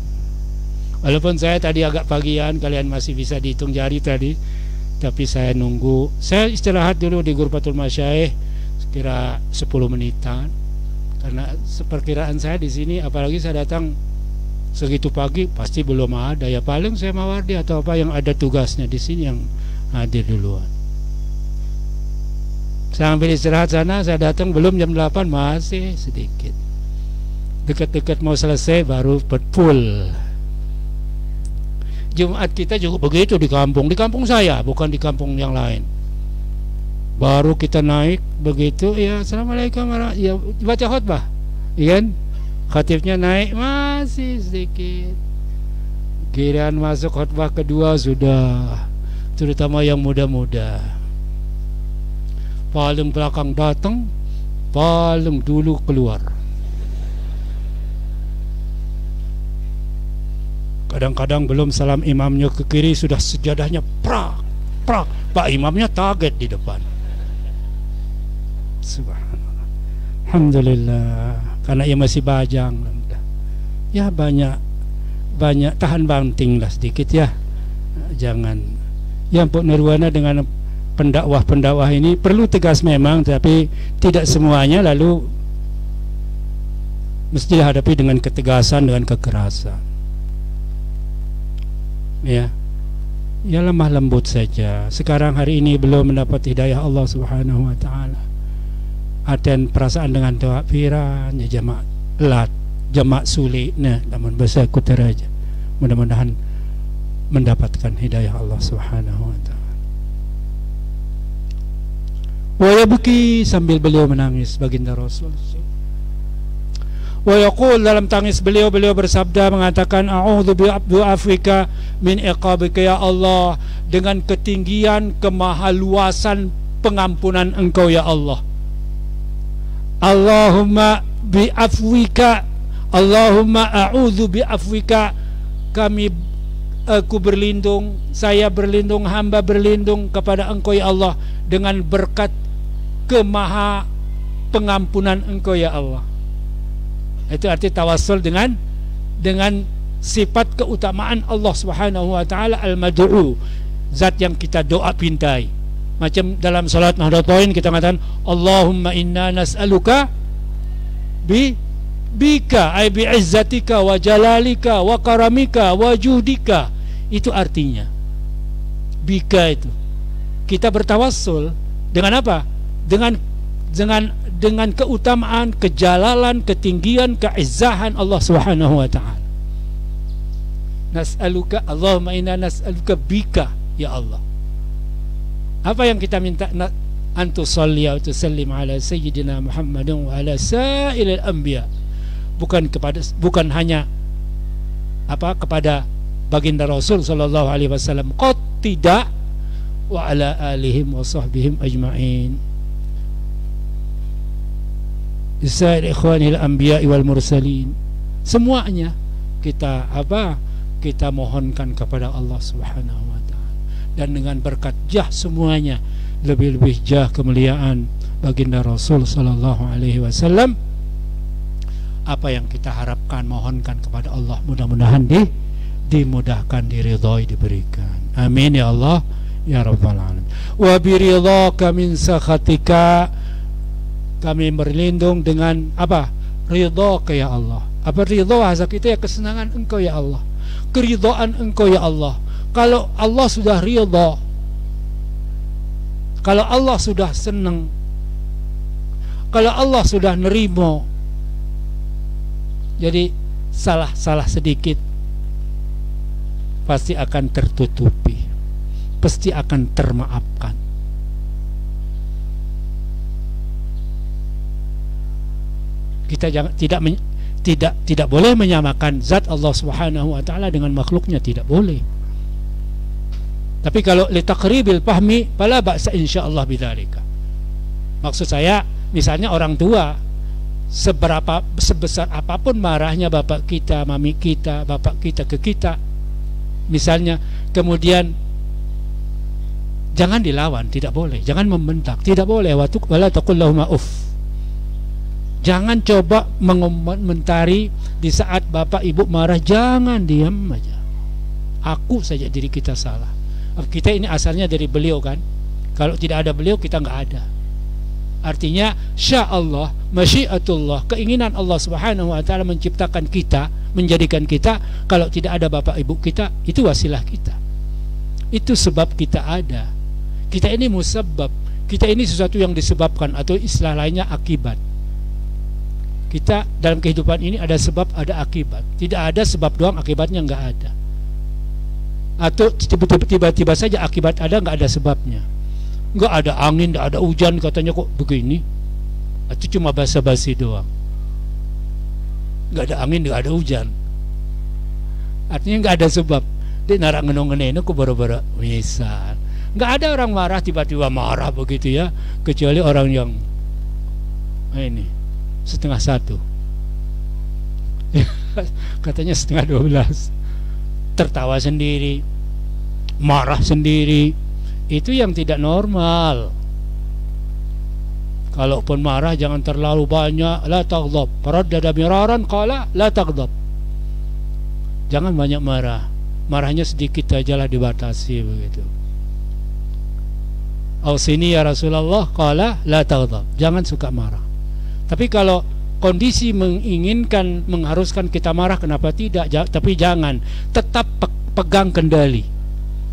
Walaupun saya tadi agak pagian, kalian masih bisa dihitung jari tadi, tapi saya nunggu. Saya istirahat dulu di Gurbatul Masyaih sekira 10 menitan. Karena seperkiraan saya di sini apalagi saya datang segitu pagi pasti belum ada ya paling saya mawardi atau apa yang ada tugasnya di sini yang hadir duluan. Saya ambil istirahat sana, saya datang belum jam 8 masih sedikit. Dekat-dekat mau selesai baru full Jumat kita juga begitu di kampung, di kampung saya, bukan di kampung yang lain. Baru kita naik begitu, ya assalamualaikum ya baca khutbah, iya kan? Khatibnya naik masih sedikit. Kirian masuk khutbah kedua sudah, terutama yang muda-muda. Paling belakang datang, paling dulu keluar. Kadang-kadang belum salam imamnya ke kiri sudah sejadahnya prak prak. Pak imamnya target di depan. Subhanallah. Alhamdulillah. Karena ia masih bajang. Ya banyak banyak tahan banting lah sedikit ya. Jangan. Ya Pak Nirwana dengan pendakwah-pendakwah ini perlu tegas memang tapi tidak semuanya lalu mesti dihadapi dengan ketegasan dengan kekerasan ya ya lemah lembut saja sekarang hari ini belum mendapat hidayah Allah Subhanahu wa taala dan perasaan dengan doa piran ya jamaah lat jamaah sulit nah namun bahasa aja. Mudah-mudahan mendapatkan hidayah Allah Subhanahu wa taala. Wa yabki sambil beliau menangis baginda Rasul. Wa yaqul dalam tangis beliau beliau bersabda mengatakan a'udzu bi Afrika min iqabika ya Allah. Dengan ketinggian kemahaluasan pengampunan engkau ya Allah Allahumma bi afwika. Allahumma a'udzu bi afwika. Kami aku berlindung saya berlindung hamba berlindung kepada engkau ya Allah dengan berkat kemaha pengampunan engkau ya Allah. Itu arti tawassul dengan dengan sifat keutamaan Allah Subhanahu wa taala al-mad'u zat yang kita doa pintai macam dalam salat nahdlatain kita katakan Allahumma inna nas'aluka bi bika ay bi izzatika wa jalalika wa karamika wa juhdika itu artinya bika itu kita bertawassul dengan apa dengan dengan dengan keutamaan, kejalalan, ketinggian, keizzahan Allah Subhanahu wa taala. Nas'aluka Allahumma inna nas'aluka bika ya Allah. Apa yang kita minta? Antu salli wa tusallim ala sayyidina Muhammadin wa ala sa'ilil anbiya. Bukan kepada bukan hanya apa kepada baginda Rasul sallallahu alaihi wasallam. Qad tidak wa ala alihim wa sahbihim ajma'in. Isair ikhwanil anbiya wal mursalin. Semuanya kita apa kita mohonkan kepada Allah Subhanahu wa dan dengan berkat jah semuanya lebih-lebih jah kemuliaan baginda Rasul sallallahu alaihi wasallam. Apa yang kita harapkan mohonkan kepada Allah mudah-mudahan di dimudahkan diridhoi diberikan. Amin ya Allah ya rabbal alamin. Wa biridhaka min sakhatika kami berlindung dengan apa? Ridha ya Allah. Apa ridho bahasa kita? Ya kesenangan engkau ya Allah. Keridhaan engkau ya Allah. Kalau Allah sudah ridho, kalau Allah sudah senang, kalau Allah sudah nerimo, jadi salah-salah sedikit pasti akan tertutupi, pasti akan termaafkan. Kita jangan tidak tidak tidak boleh menyamakan zat Allah Subhanahu wa taala dengan makhluknya tidak boleh. Tapi kalau litaqribil fahmi fala ba'sa insyaallah bidzalika. Maksud saya misalnya orang tua seberapa sebesar apa pun marahnya bapak kita, mami kita, bapak kita ke kita misalnya kemudian jangan dilawan, tidak boleh, jangan membentak, tidak boleh wala taqul uff. Jangan coba mengomentari di saat bapak ibu marah, jangan diam aja. Aku saja diri kita salah. Kita ini asalnya dari beliau kan. Kalau tidak ada beliau kita nggak ada. Artinya sya Allah, masyiatullah, keinginan Allah Subhanahu wa taala menciptakan kita, menjadikan kita kalau tidak ada bapak ibu kita, itu wasilah kita. Itu sebab kita ada. Kita ini musabab, kita ini sesuatu yang disebabkan atau istilah lainnya akibat. Kita dalam kehidupan ini ada sebab, ada akibat. Tidak ada sebab doang, akibatnya nggak ada. Atau tiba-tiba saja akibat ada nggak ada sebabnya nggak ada angin, nggak ada hujan katanya kok begini. Itu cuma basa-basi doang. Nggak ada angin, nggak ada hujan. Artinya nggak ada sebab. Dia narak ngenong ngeneno kok baru-baru misal. Nggak ada orang marah tiba-tiba marah begitu ya, kecuali orang yang ini setengah satu. Katanya setengah dua belas. Tertawa sendiri, marah sendiri, itu yang tidak normal. Kalaupun marah jangan terlalu banyak. La taghdab. Dada miraran qala la taghdab. Jangan banyak marah. Marahnya sedikit sajalah dibatasi begitu. Sini ya Rasulullah qala la taghdab. Jangan suka marah. Tapi kalau kondisi menginginkan mengharuskan kita marah kenapa tidak tapi jangan tetap pegang kendali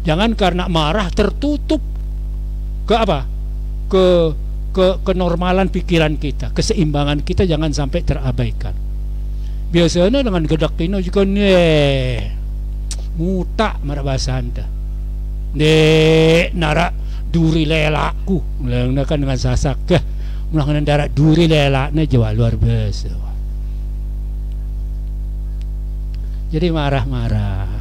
Jangan karena marah tertutup ke apa? Ke ke kenormalan pikiran kita, keseimbangan kita jangan sampai terabaikan. Biasanya dengan gedak tino juga nih muta marah bahasa anda. Ne nara duri lelaku, kan dengan sasak ke melakukan darah duri lelaknya jawa luar biasa. Jadi marah-marah.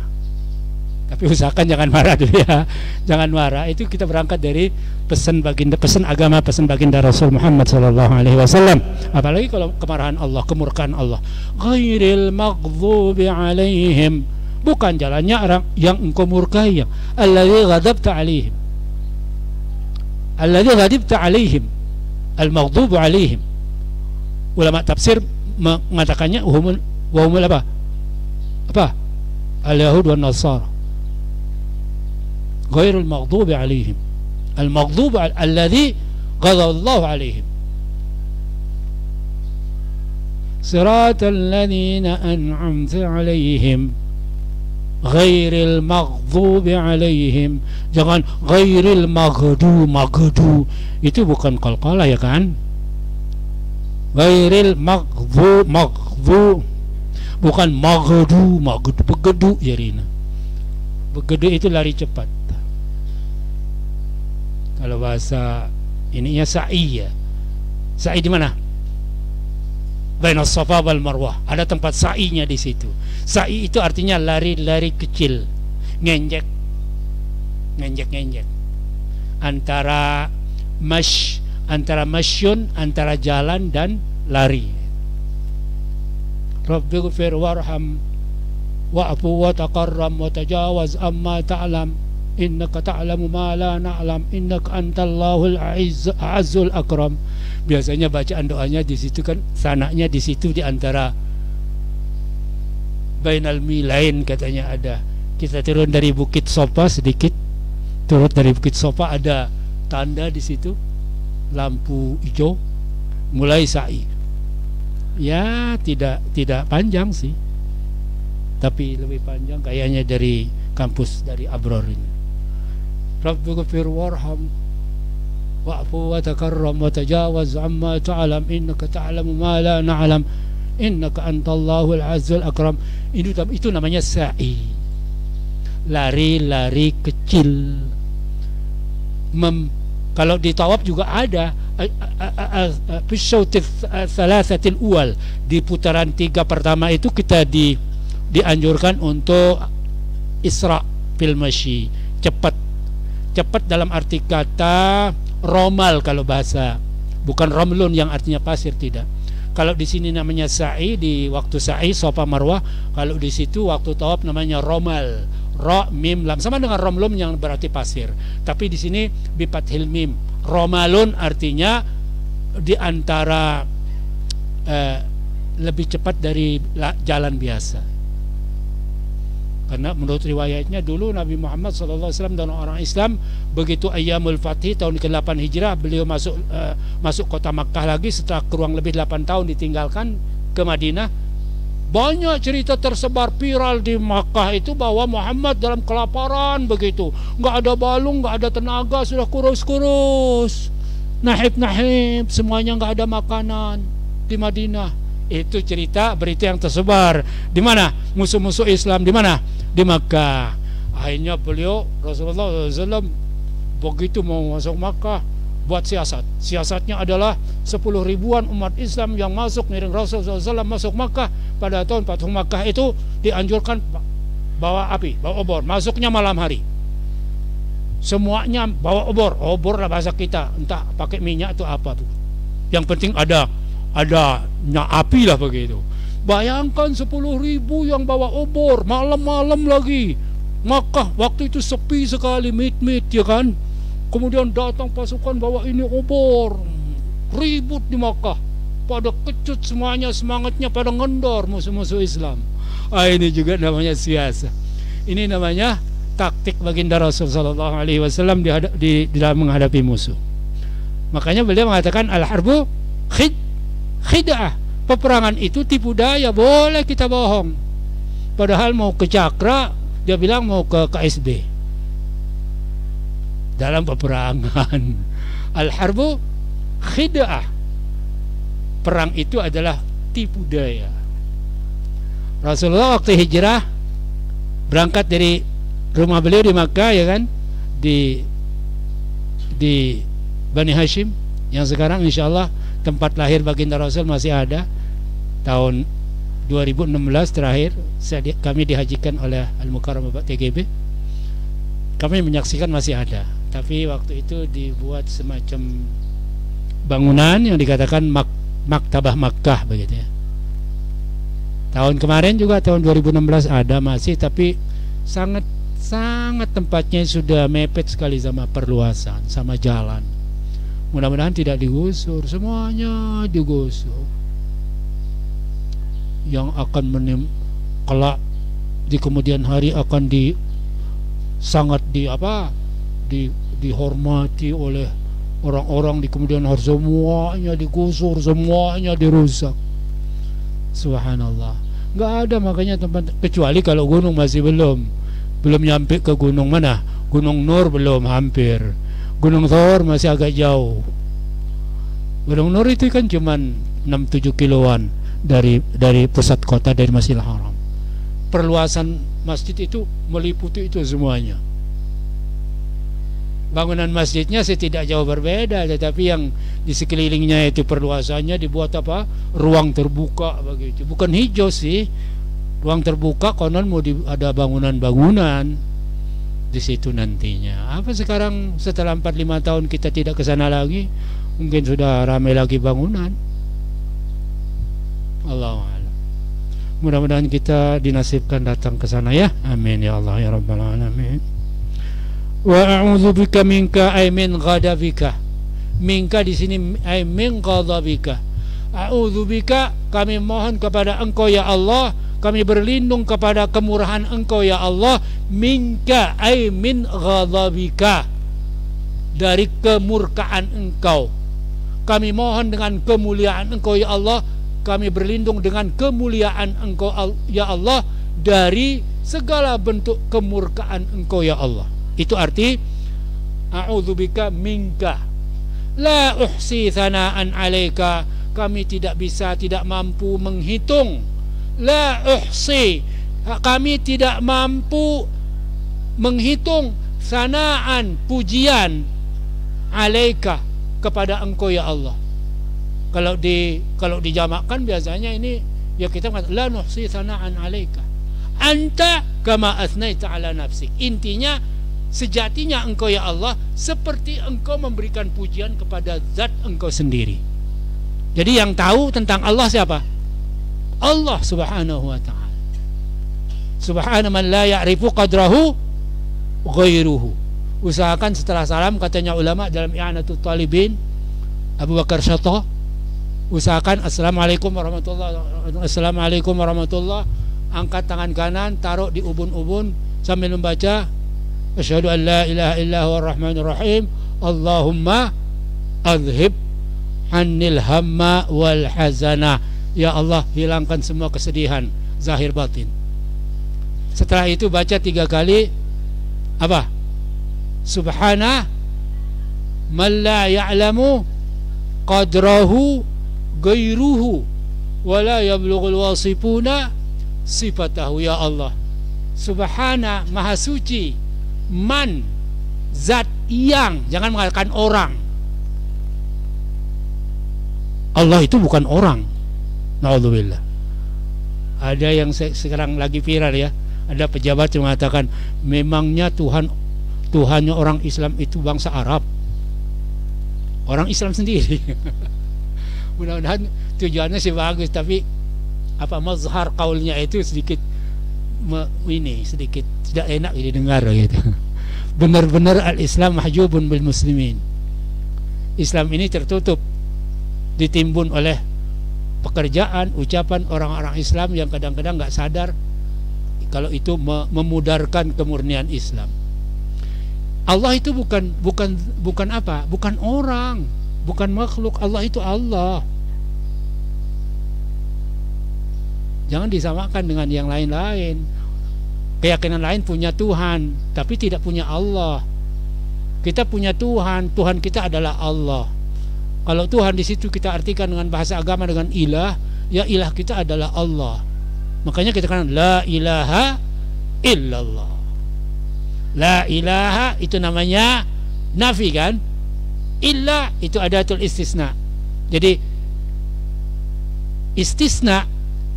Tapi usahakan jangan marah dulu ya. Jangan marah. Itu kita berangkat dari pesan baginda pesan agama pesan baginda Rasul Muhammad sallallahu alaihi wasallam. Apalagi kalau kemarahan Allah kemurkaan Allah. Ghairil maghdubi alaihim. Bukan jalannya orang yang engkau murkai. Yang alladzi ghadabta alaihim. Alladzi ghadabta alaihim al-maghdubu alaihim ulama tafsir mengatakannya humul wa humul apa apa al-yahud wa nasara ghairul maghdubi alaihim al-maghdubu alladhi ghadallahu alaihim صراط الذين أنعمت عليهم ghairil maghdubi alaihim jangan ghairil maghdu maghdu itu bukan kalkalah ya kan? ghairil maghdu maghdu bukan maghdu maghdu begedu ya, jarina begedu itu lari cepat. Kalau bahasa ininya sa'i ya. Sa'i di mana? Baina Safa wal Marwah. Ada tempat sa'inya di situ. Sa'i itu artinya lari-lari kecil. Ngenjek. Ngenjek ngenjek antara mash antara masyun antara jalan dan lari. Rabbi ghfir warham. Wa'fu wa taqarram wa tajawaz amma ta'lam. Innaka ta'lamu ma la na'lam. Innaka antallahul a'azzul akram biasanya bacaan doanya di situ kan sanaknya di situ di antara bainal milain katanya ada. Kita turun dari bukit sofa sedikit. Turun dari bukit sofa ada tanda di situ. Lampu hijau mulai sa'i. Ya tidak tidak panjang sih. Tapi lebih panjang kayaknya dari kampus dari Abror ini. Warham wa takarram wa tajawaz amma ta'lam innaka ta'lamu ma la na'lam innaka antallahul azizul akram itu itu namanya sa'i. Lari-lari kecil. Mem, kalau di tawaf juga ada. Pisautif salasatil uwal. Di putaran tiga pertama itu kita di dianjurkan untuk isra fil masyi. Cepat. Cepat dalam arti kata romal kalau bahasa bukan romlun yang artinya pasir tidak. Kalau di sini namanya sa'i di waktu sa'i sofa marwah kalau di situ waktu tawaf namanya romal. Ro mim lam. Sama dengan romlum yang berarti pasir. Tapi di sini bipat mim. Romalun artinya di antara eh, lebih cepat dari jalan biasa karena menurut riwayatnya dulu Nabi Muhammad SAW dan orang Islam begitu Ayyamul Fatih tahun ke-8 Hijrah beliau masuk uh, masuk kota Makkah lagi setelah kurang lebih 8 tahun ditinggalkan ke Madinah. Banyak cerita tersebar viral di Makkah itu bahwa Muhammad dalam kelaparan begitu. Nggak ada balung nggak ada tenaga sudah kurus-kurus. Nahib-nahib semuanya nggak ada makanan di Madinah itu cerita berita yang tersebar. Di mana? Musuh-musuh Islam di mana? Di Makkah. Akhirnya beliau Rasulullah SAW begitu mau masuk Makkah buat siasat. Siasatnya adalah 10 ribuan umat Islam yang masuk ngiring Rasulullah SAW masuk Makkah. Pada tahun Fathu Makkah itu dianjurkan bawa api bawa obor. Masuknya malam hari. Semuanya bawa obor. Obor lah bahasa kita. Entah pakai minyak atau apa tuh. Yang penting ada ada api lah begitu Bayangkan 10 ribu yang bawa obor malam-malam lagi. Maka waktu itu sepi sekali mit-mit ya kan. Kemudian datang pasukan bawa ini obor. Ribut di Makkah. Pada kecut semuanya semangatnya pada ngendor musuh-musuh Islam. Ah ini juga namanya siasa. Ini namanya taktik baginda Rasulullah SAW di, di, di dalam menghadapi musuh. Makanya beliau mengatakan al-harbu khid khid'ah. Peperangan itu tipu daya boleh kita bohong. Padahal mau ke Cakra dia bilang mau ke KSB dalam peperangan. Al-harbu khid'ah. Perang itu adalah tipu daya. Rasulullah waktu hijrah berangkat dari rumah beliau di Makkah ya kan? Di di Bani Hashim. Yang sekarang insya Allah tempat lahir baginda Rasul masih ada. Tahun 2016 terakhir saya kami dihajikan oleh Al Mukarram Bapak TGB kami menyaksikan masih ada. Tapi waktu itu dibuat semacam bangunan yang dikatakan mak maktabah Makkah begitu ya. Tahun kemarin juga tahun 2016 ada masih tapi sangat sangat tempatnya sudah mepet sekali sama perluasan sama jalan mudah-mudahan tidak digusur. Semuanya digusur. Yang akan menim kelak di kemudian hari akan di sangat di apa di dihormati oleh orang-orang. Di kemudian hari semuanya digusur semuanya dirusak. Subhanallah. Nggak ada makanya tempat kecuali kalau gunung masih belum. Belum nyampe ke gunung mana? Gunung Nur belum hampir gunung Thor masih agak jauh gunung Nur itu kan cuman 6-7 kiloan dari dari pusat kota dari Masjidil Haram. Perluasan masjid itu meliputi itu semuanya. Bangunan masjidnya sih tidak jauh berbeda, tetapi yang di sekelilingnya itu perluasannya dibuat apa? Ruang terbuka begitu. Bukan hijau sih. Ruang terbuka konon mau ada bangunan-bangunan di situ nantinya. Apa sekarang setelah 4 5 tahun kita tidak ke sana lagi? Mungkin sudah ramai lagi bangunan. Allah Mudah-mudahan kita dinasibkan datang ke sana ya. Amin ya Allah ya rabbal alamin. Wa a'udzu bika minka ay min ghadabika. Minka di sini ay min ghadabika. A'udzu bika kami mohon kepada Engkau ya Allah, kami berlindung kepada kemurahan Engkau ya Allah, minka ay min ghadabika. Dari kemurkaan Engkau. Kami mohon dengan kemuliaan Engkau ya Allah kami berlindung dengan kemuliaan Engkau ya Allah dari segala bentuk kemurkaan Engkau ya Allah. Itu arti a'udzubika minka la uhsi thanaan alaika kami tidak bisa tidak mampu menghitung la uhsi. Kami tidak mampu menghitung sanaan pujian alaika kepada engkau ya Allah. Kalau di kalau dijamakkan biasanya ini ya kita mengatakan la nuhsi sanaan alaika. Anta kama asnaita ala nafsi. Intinya sejatinya engkau ya Allah seperti engkau memberikan pujian kepada zat engkau sendiri. Jadi yang tahu tentang Allah siapa Allah subhanahu wa ta'ala. Subhanahu man la ya'rifu qadrahu ghairuhu. Usahakan setelah salam katanya ulama dalam i'anatul talibin Abu Bakar Syato usahakan assalamualaikum warahmatullah assalamualaikum warahmatullah angkat tangan kanan taruh di ubun-ubun sambil membaca asyhadu an la ilaha illa huwa rahmanir rahim. Allahumma adhib anil hamma wal hazana ya Allah hilangkan semua kesedihan zahir batin. Setelah itu baca tiga kali apa? Subhana man la ya'lamu qadrahu gairuhu wala yablughul wasifuna sifatahu. Ya Allah subhana maha suci man zat yang. Jangan mengatakan orang. Allah itu bukan orang naudzubillah. Ada yang sekarang lagi viral ya. Ada pejabat yang mengatakan memangnya Tuhan Tuhannya orang Islam itu bangsa Arab? Orang Islam sendiri. Mudah-mudahan tujuannya sih bagus tapi apa mazhar kaulnya itu sedikit me, ini sedikit tidak enak didengar gitu. Benar-benar al-Islam mahjubun bil muslimin. Islam ini tertutup ditimbun oleh pekerjaan ucapan orang-orang Islam yang kadang-kadang nggak sadar kalau itu memudarkan kemurnian Islam. Allah itu bukan bukan bukan apa? Bukan orang bukan makhluk. Allah itu Allah. Jangan disamakan dengan yang lain-lain. Keyakinan lain punya Tuhan tapi tidak punya Allah. Kita punya Tuhan Tuhan kita adalah Allah kalau Tuhan di situ kita artikan dengan bahasa agama dengan ilah ya ilah kita adalah Allah. Makanya kita katakan la ilaha illallah. La ilaha itu namanya nafi kan? Illa itu adatul istisna. Jadi istisna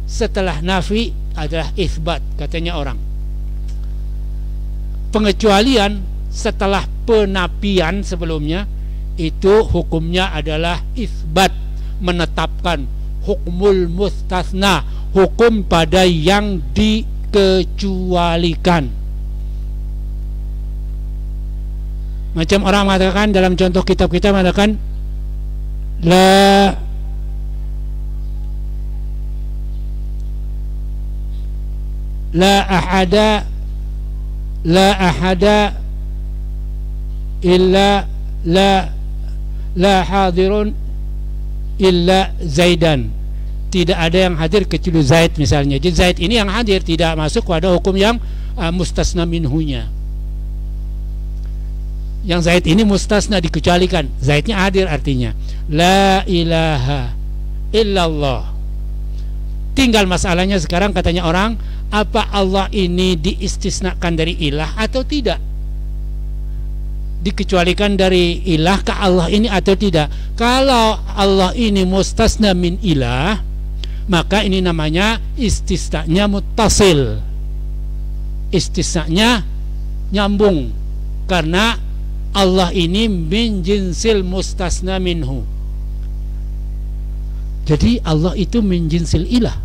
setelah nafi adalah isbat katanya orang. Pengecualian setelah penapian sebelumnya itu hukumnya adalah isbat menetapkan hukmul mustasna hukum pada yang dikecualikan. Macam orang mengatakan dalam contoh kitab kita mengatakan la la ahada la ahada illa la la hadirun illa zaidan. Tidak ada yang hadir kecuali Zaid misalnya. Jadi Zaid ini yang hadir tidak masuk pada hukum yang uh, mustasna minhunya. Yang Zaid ini mustasna dikecualikan. Zaidnya hadir artinya. La ilaha illallah. Tinggal masalahnya sekarang katanya orang apa Allah ini diistisnakan dari ilah atau tidak dikecualikan dari ilah ke Allah ini atau tidak? Kalau Allah ini mustasna min ilah maka ini namanya istisnanya mutasil istisnanya nyambung. Karena Allah ini min jinsil mustasna minhu. Jadi Allah itu min jinsil ilah.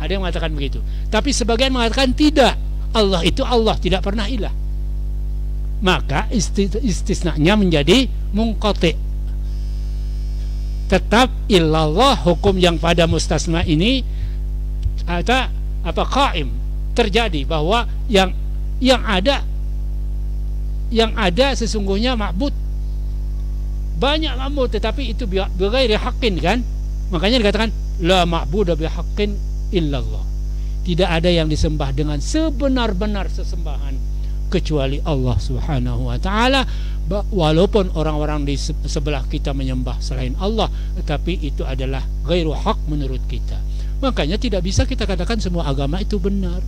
Ada yang mengatakan begitu. Tapi sebagian mengatakan tidak. Allah itu Allah tidak pernah ilah maka istisnanya menjadi mungkote tetap illallah hukum yang pada mustasna ini ada apa kaim terjadi bahwa yang yang ada yang ada sesungguhnya ma'bud. Banyak ma'bud tetapi itu bagairi hakin kan? Makanya dikatakan la ma'budu bihaqqin illallah. Tidak ada yang disembah dengan sebenar-benar sesembahan kecuali Allah Subhanahu wa taala walaupun orang-orang di sebelah kita menyembah selain Allah tetapi itu adalah ghairu hak menurut kita. Makanya tidak bisa kita katakan semua agama itu benar.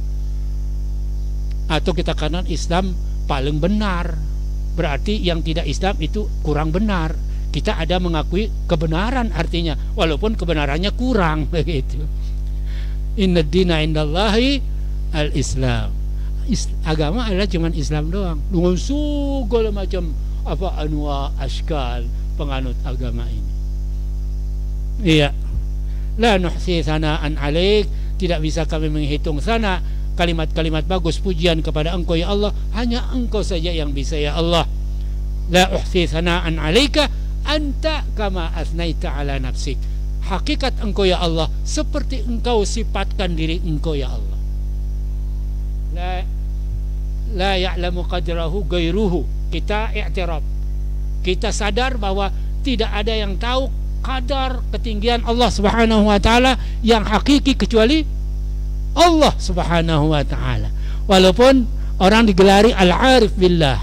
Atau kita katakan Islam paling benar. Berarti yang tidak Islam itu kurang benar kita ada mengakui kebenaran artinya walaupun kebenarannya kurang begitu inna dina indallahi al agama adalah cuma Islam doang. Dengan segala macam apa anwa askal penganut agama ini. Iya. La nuhsi sanaan alaik. Tidak bisa kami menghitung sana kalimat-kalimat bagus pujian kepada engkau ya Allah. Hanya engkau saja yang bisa ya Allah. La uhsi sanaan alaika anta kama asnaita ala nafsik. Hakikat engkau ya Allah seperti engkau sifatkan diri engkau ya Allah la la ya'lamu qadrahu gairuhu. Kita i'tiraf kita sadar bahwa tidak ada yang tahu kadar ketinggian Allah Subhanahu wa taala yang hakiki kecuali Allah Subhanahu wa taala. Walaupun orang digelari al-arif billah.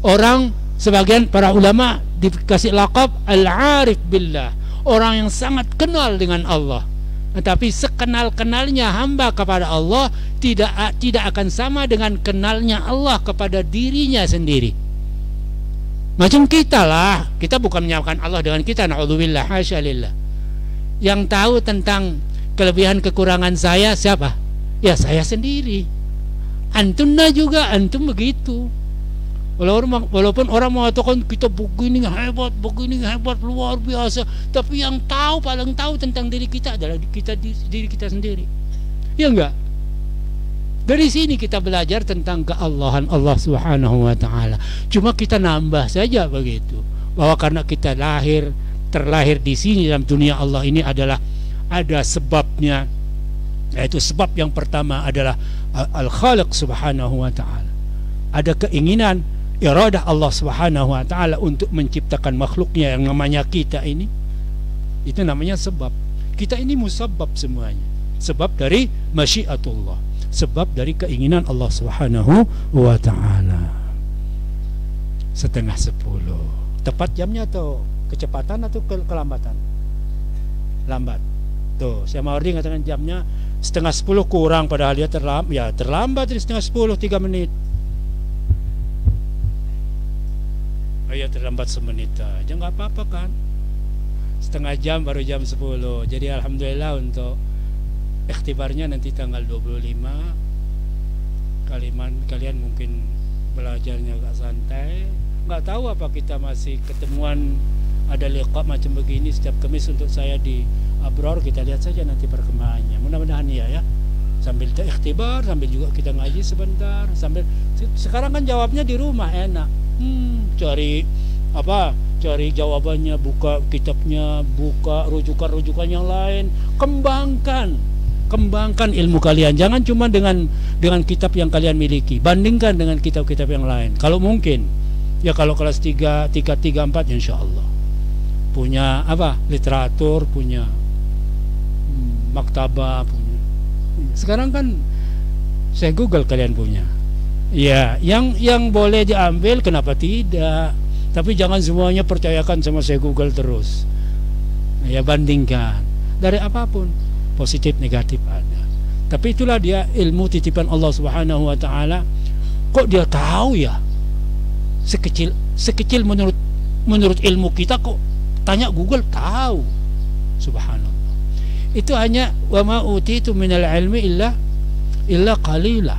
Orang sebagian para ulama dikasih lakab al-arif billah. Orang yang sangat kenal dengan Allah tetapi sekenal-kenalnya hamba kepada Allah tidak tidak akan sama dengan kenalnya Allah kepada dirinya sendiri. Macam kita lah. Kita bukan menyamakan Allah dengan kita. Na'udzubillah. Hasyalillah yang tahu tentang kelebihan kekurangan saya siapa? Ya saya sendiri. Antumna juga antum begitu Walaupun, walaupun orang mengatakan kita begini hebat, begini hebat, luar biasa, tapi yang tahu paling tahu tentang diri kita adalah kita diri kita sendiri. Ya enggak? Dari sini kita belajar tentang keallahan Allah Subhanahu wa taala. Cuma kita nambah saja begitu. Bahwa karena kita lahir terlahir di sini dalam dunia Allah ini adalah ada sebabnya yaitu sebab yang pertama adalah al-Khaliq Subhanahu wa taala. Ada keinginan iradah Allah Subhanahu wa taala untuk menciptakan makhluknya yang namanya kita ini itu namanya sebab. Kita ini musabab semuanya. Sebab dari masyiatullah sebab dari keinginan Allah Subhanahu wa taala. Setengah sepuluh. Tepat jamnya atau kecepatan atau ke kelambatan? Lambat. Tuh saya mau katakan jamnya setengah sepuluh kurang padahal dia terlambat ya terlambat di setengah sepuluh tiga menit ya terlambat semenit aja nggak apa-apa kan? Setengah jam baru jam 10 jadi Alhamdulillah untuk ikhtibarnya nanti tanggal 25 kalian kalian mungkin belajarnya agak santai. Nggak tahu apa kita masih ketemuan ada liqa macam begini setiap kemis untuk saya di Abror. Kita lihat saja nanti perkembangannya. Mudah-mudahan ya ya sambil ikhtibar sambil juga kita ngaji sebentar sambil sekarang kan jawabnya di rumah enak. Hmm, cari apa cari jawabannya buka kitabnya buka rujukan-rujukan yang lain. Kembangkan kembangkan ilmu kalian. Jangan cuma dengan dengan kitab yang kalian miliki. Bandingkan dengan kitab-kitab yang lain. Kalau mungkin ya kalau kelas 3 3 3 4 insya Allah punya apa literatur punya hmm, maktabah sekarang kan saya google kalian punya Ya, yang yang boleh diambil kenapa tidak? Tapi jangan semuanya percayakan sama saya Google terus. Ya bandingkan dari apa pun positif negatif ada. Tapi itulah dia ilmu titipan Allah Subhanahu wa taala. Kok dia tahu ya? Sekecil sekecil menurut menurut ilmu kita kok tanya Google tahu. Subhanallah. Itu hanya wa ma utitu minal ilmi illa illa qalila.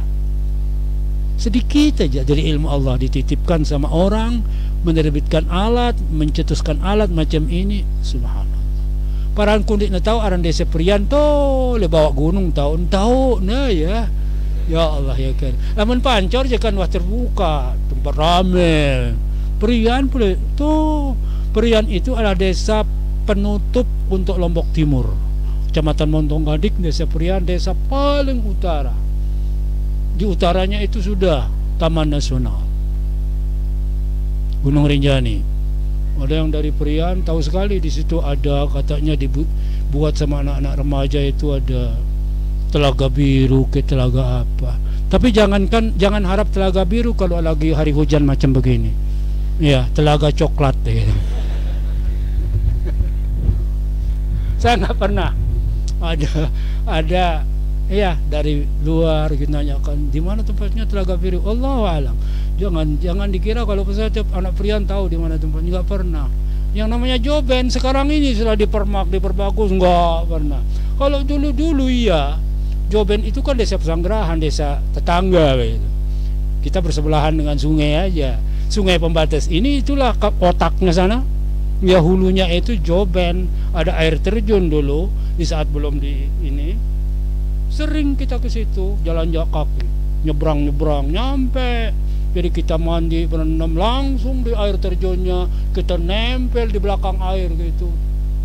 Sedikit saja dari ilmu Allah dititipkan sama orang menerbitkan alat mencetuskan alat macam ini subhanallah. Paran kundi na tahu aran desa prian to le bawa gunung tahun tahu nah ya. Ya Allah ya kan. Lamun pancor je kan wah terbuka tempat rame prian pula tuh prian itu adalah desa penutup untuk Lombok Timur Kecamatan Montong Gadik desa Prian desa paling utara. Di utaranya itu sudah Taman Nasional. Gunung Rinjani. Ada yang dari Perian tahu sekali di situ ada katanya dibuat sama anak-anak remaja itu ada telaga biru ke telaga apa. Tapi jangankan jangan harap telaga biru kalau lagi hari hujan macam begini. Ya telaga coklat. Ya. saya nggak pernah ada ada ya dari luar gitu nanyakan di mana tempatnya telaga biru Allah alam. Jangan jangan dikira kalau saya tiap anak prian tahu di mana tempatnya. Nggak pernah. Yang namanya Joben sekarang ini sudah dipermak diperbagus. Nggak pernah. Kalau dulu dulu iya. Joben itu kan desa Pesanggerahan desa tetangga gitu. Kita bersebelahan dengan sungai aja. Sungai pembatas ini itulah otaknya sana. Ya hulunya itu Joben. Ada air terjun dulu di saat belum di ini sering kita ke situ jalan kaki nyebrang nyebrang nyampe. Jadi kita mandi berenam langsung di air terjunnya kita nempel di belakang air gitu.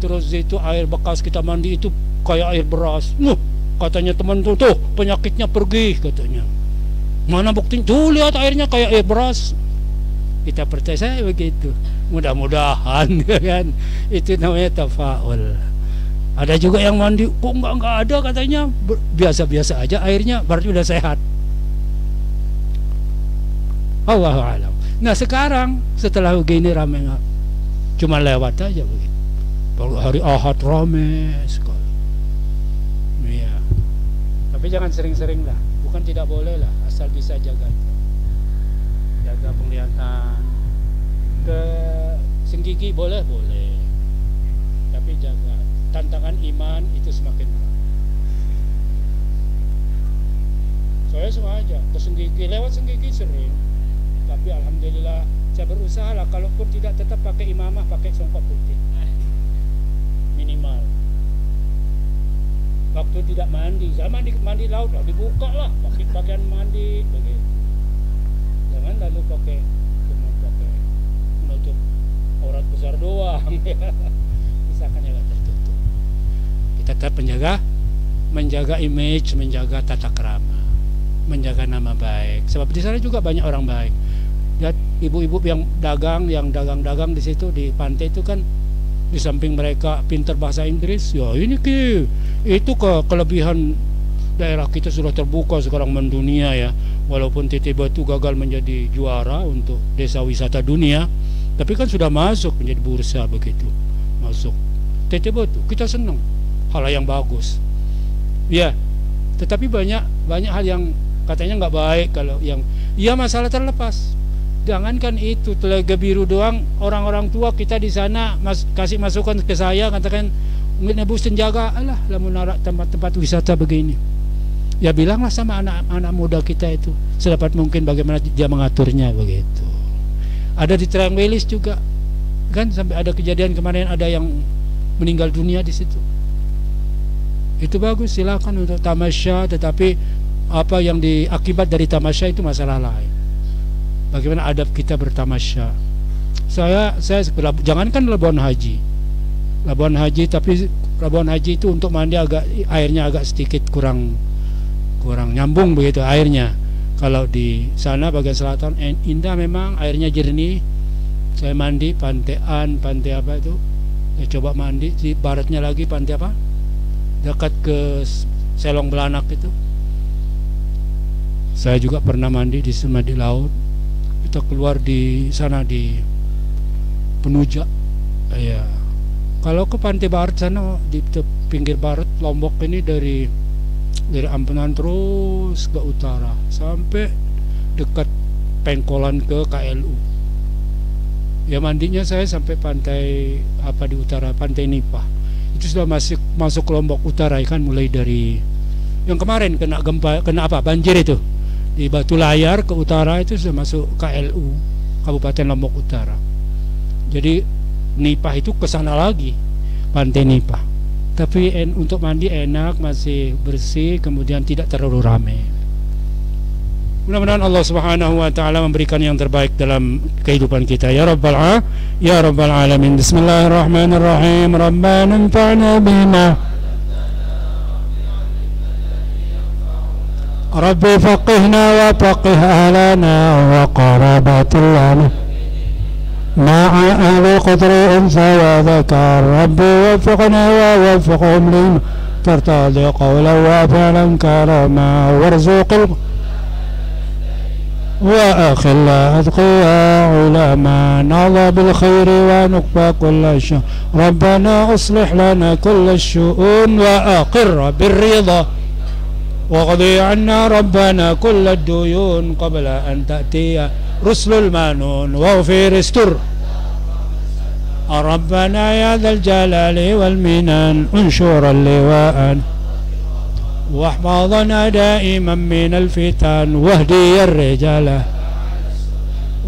Terus itu air bekas kita mandi itu kayak air beras. Nuh katanya teman tuh tuh penyakitnya pergi katanya. Mana bukti? Tuh lihat airnya kayak air beras. Kita percaya saya begitu. Mudah-mudahan kan? Itu namanya tafaul ada juga yang mandi kok nggak nggak ada? katanya. Biasa-biasa aja airnya berarti udah sehat. Allah alam. Nah sekarang setelah begini rame nggak? Cuma lewat aja begitu. Hari ahad rame sekali. Iya. Tapi jangan sering-sering lah. Bukan tidak boleh lah asal bisa jaga. Jaga penglihatan. Ke senggigi boleh boleh. Tapi jaga tantangan iman itu semakin berat. Saya sengaja ke senggigi lewat senggigi sering. Tapi alhamdulillah saya berusaha lah kalaupun tidak tetap pakai imamah pakai songkok putih. Minimal. Waktu tidak mandi saya mandi mandi laut lah dibuka lah pakai pakaian mandi begitu. Jangan lalu pakai cuma pakai menutup aurat besar doang. Misalkan ya tetap menjaga menjaga image menjaga tata kerama menjaga nama baik. Sebab di sana juga banyak orang baik. Lihat ibu-ibu yang dagang yang dagang-dagang di situ di pantai itu kan di samping mereka pintar bahasa Inggris ya ini ki itu ke kelebihan daerah kita sudah terbuka sekarang mendunia ya. Walaupun Titi Batu gagal menjadi juara untuk desa wisata dunia tapi kan sudah masuk menjadi bursa begitu masuk. Titi Batu kita senang hal yang bagus. Ya tetapi banyak banyak hal yang katanya nggak baik kalau yang ya masalah terlepas. Jangankan itu telaga biru doang orang-orang tua kita di sana mas, kasih masukan ke saya katakan nebus jaga alah lamun tempat-tempat wisata begini. Ya bilanglah sama anak-anak muda kita itu sedapat mungkin bagaimana dia mengaturnya begitu. Ada di Trangwelis juga kan sampai ada kejadian kemarin ada yang meninggal dunia di situ itu bagus silakan untuk tamasya tetapi apa yang diakibat dari tamasya itu masalah lain. Bagaimana adab kita bertamasya. Saya saya jangankan Labuan Haji. Labuan Haji tapi Labuan Haji itu untuk mandi agak airnya agak sedikit kurang kurang nyambung begitu airnya. Kalau di sana bagian selatan indah memang airnya jernih. Saya mandi pantean pantai apa itu. Ya coba mandi di baratnya lagi pantai apa dekat ke Selong Belanak itu. Saya juga pernah mandi di sana di laut. Kita keluar di sana di Penuja. Ya kalau ke pantai barat sana di pinggir barat Lombok ini dari dari Ampenan terus ke utara sampai dekat Pengkolan ke KLU ya mandinya saya sampai pantai apa di utara? Pantai Nipah itu sudah masuk masuk Lombok Utara kan mulai dari yang kemarin kena gempa kena apa banjir itu. Di Batu Layar ke utara itu sudah masuk KLU Kabupaten Lombok Utara. Jadi Nipah itu ke sana lagi pantai Nipah. Tapi en, untuk mandi enak masih bersih kemudian tidak terlalu ramai Mudah-mudahan Allah Subhanahu wa taala memberikan yang terbaik dalam kehidupan kita. Ya Rabbal A, ya Rabbal alamin. Bismillahirrahmanirrahim. Rabbana anfa'na bima Rabbi faqihna wa faqih ahlana wa qarabatilana ma'a ahli qadri unsa wa dhakar Rabbi wafiqna wa wafiqhum lima tartadi qawla wa fa'lan karama warzuqil وأخل أتقياء علماء نضى بالخير ونكفى كل شر. ربنا أصلح لنا كل الشؤون وأقر بالرضا. واقضي عنا ربنا كل الديون قبل أن تأتي رسل المانون واغفر استر. ربنا يا ذا الجلال والمنان انشر اللواء. واحفظنا دائما من الفتن واهدي الرجال.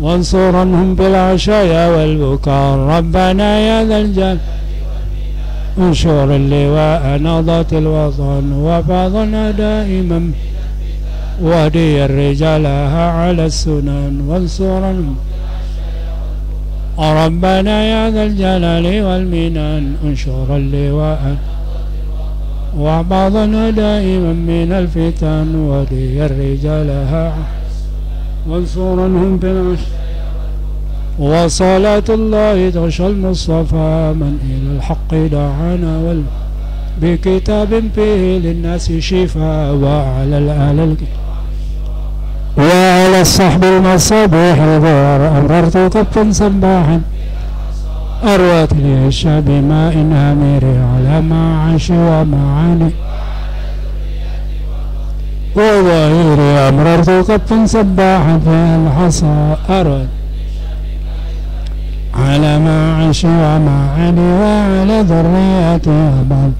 وانصرنهم بالعشايا والبكار ربنا يا ذا الجلال. انشر اللواء نضت الوطن. واحفظنا دائما واهدي الرجال على السنن. وانصرنهم ربنا يا ذا الجلال والمنان انشر اللواء واحفظنا دائما من الفتن ولي الرجال وانصرنهم بالعش وصلاة الله تغشى المصطفى من إلى الحق دعانا وال بكتاب فيه للناس شفاء وعلى الآل وعلى الصحب المصابيح الغار أمررت كفا سباحا. أروت ليش بماء أمير على ما عش ومعاني وظهيري أمررت قط سباحا في الحصى. أروت. على ما عش ومعاني وعلى ذريتي أبد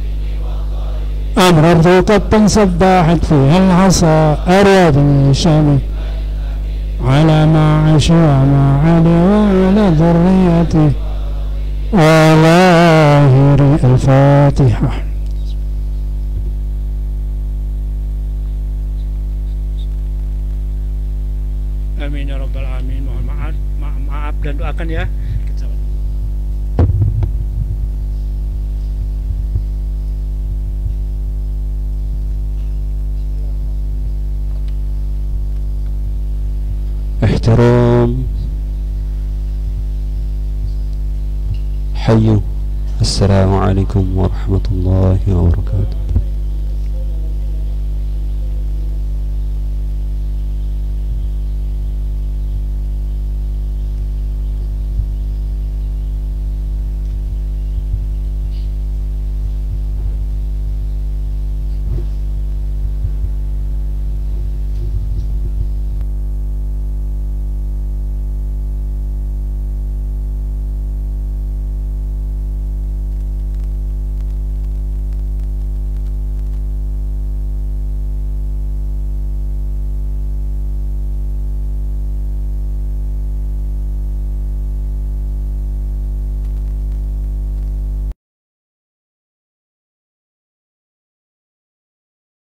أمررت قط سباحت فيها الحصى. أروت ليشبه على ما عش وما وعلى ذريته ذريتي ولاهر الفاتحة Amin ya rabbal alamin. Mohon maaf, ma- maaf dan doakan ya. احترام حي السلام عليكم ورحمة الله وبركاته.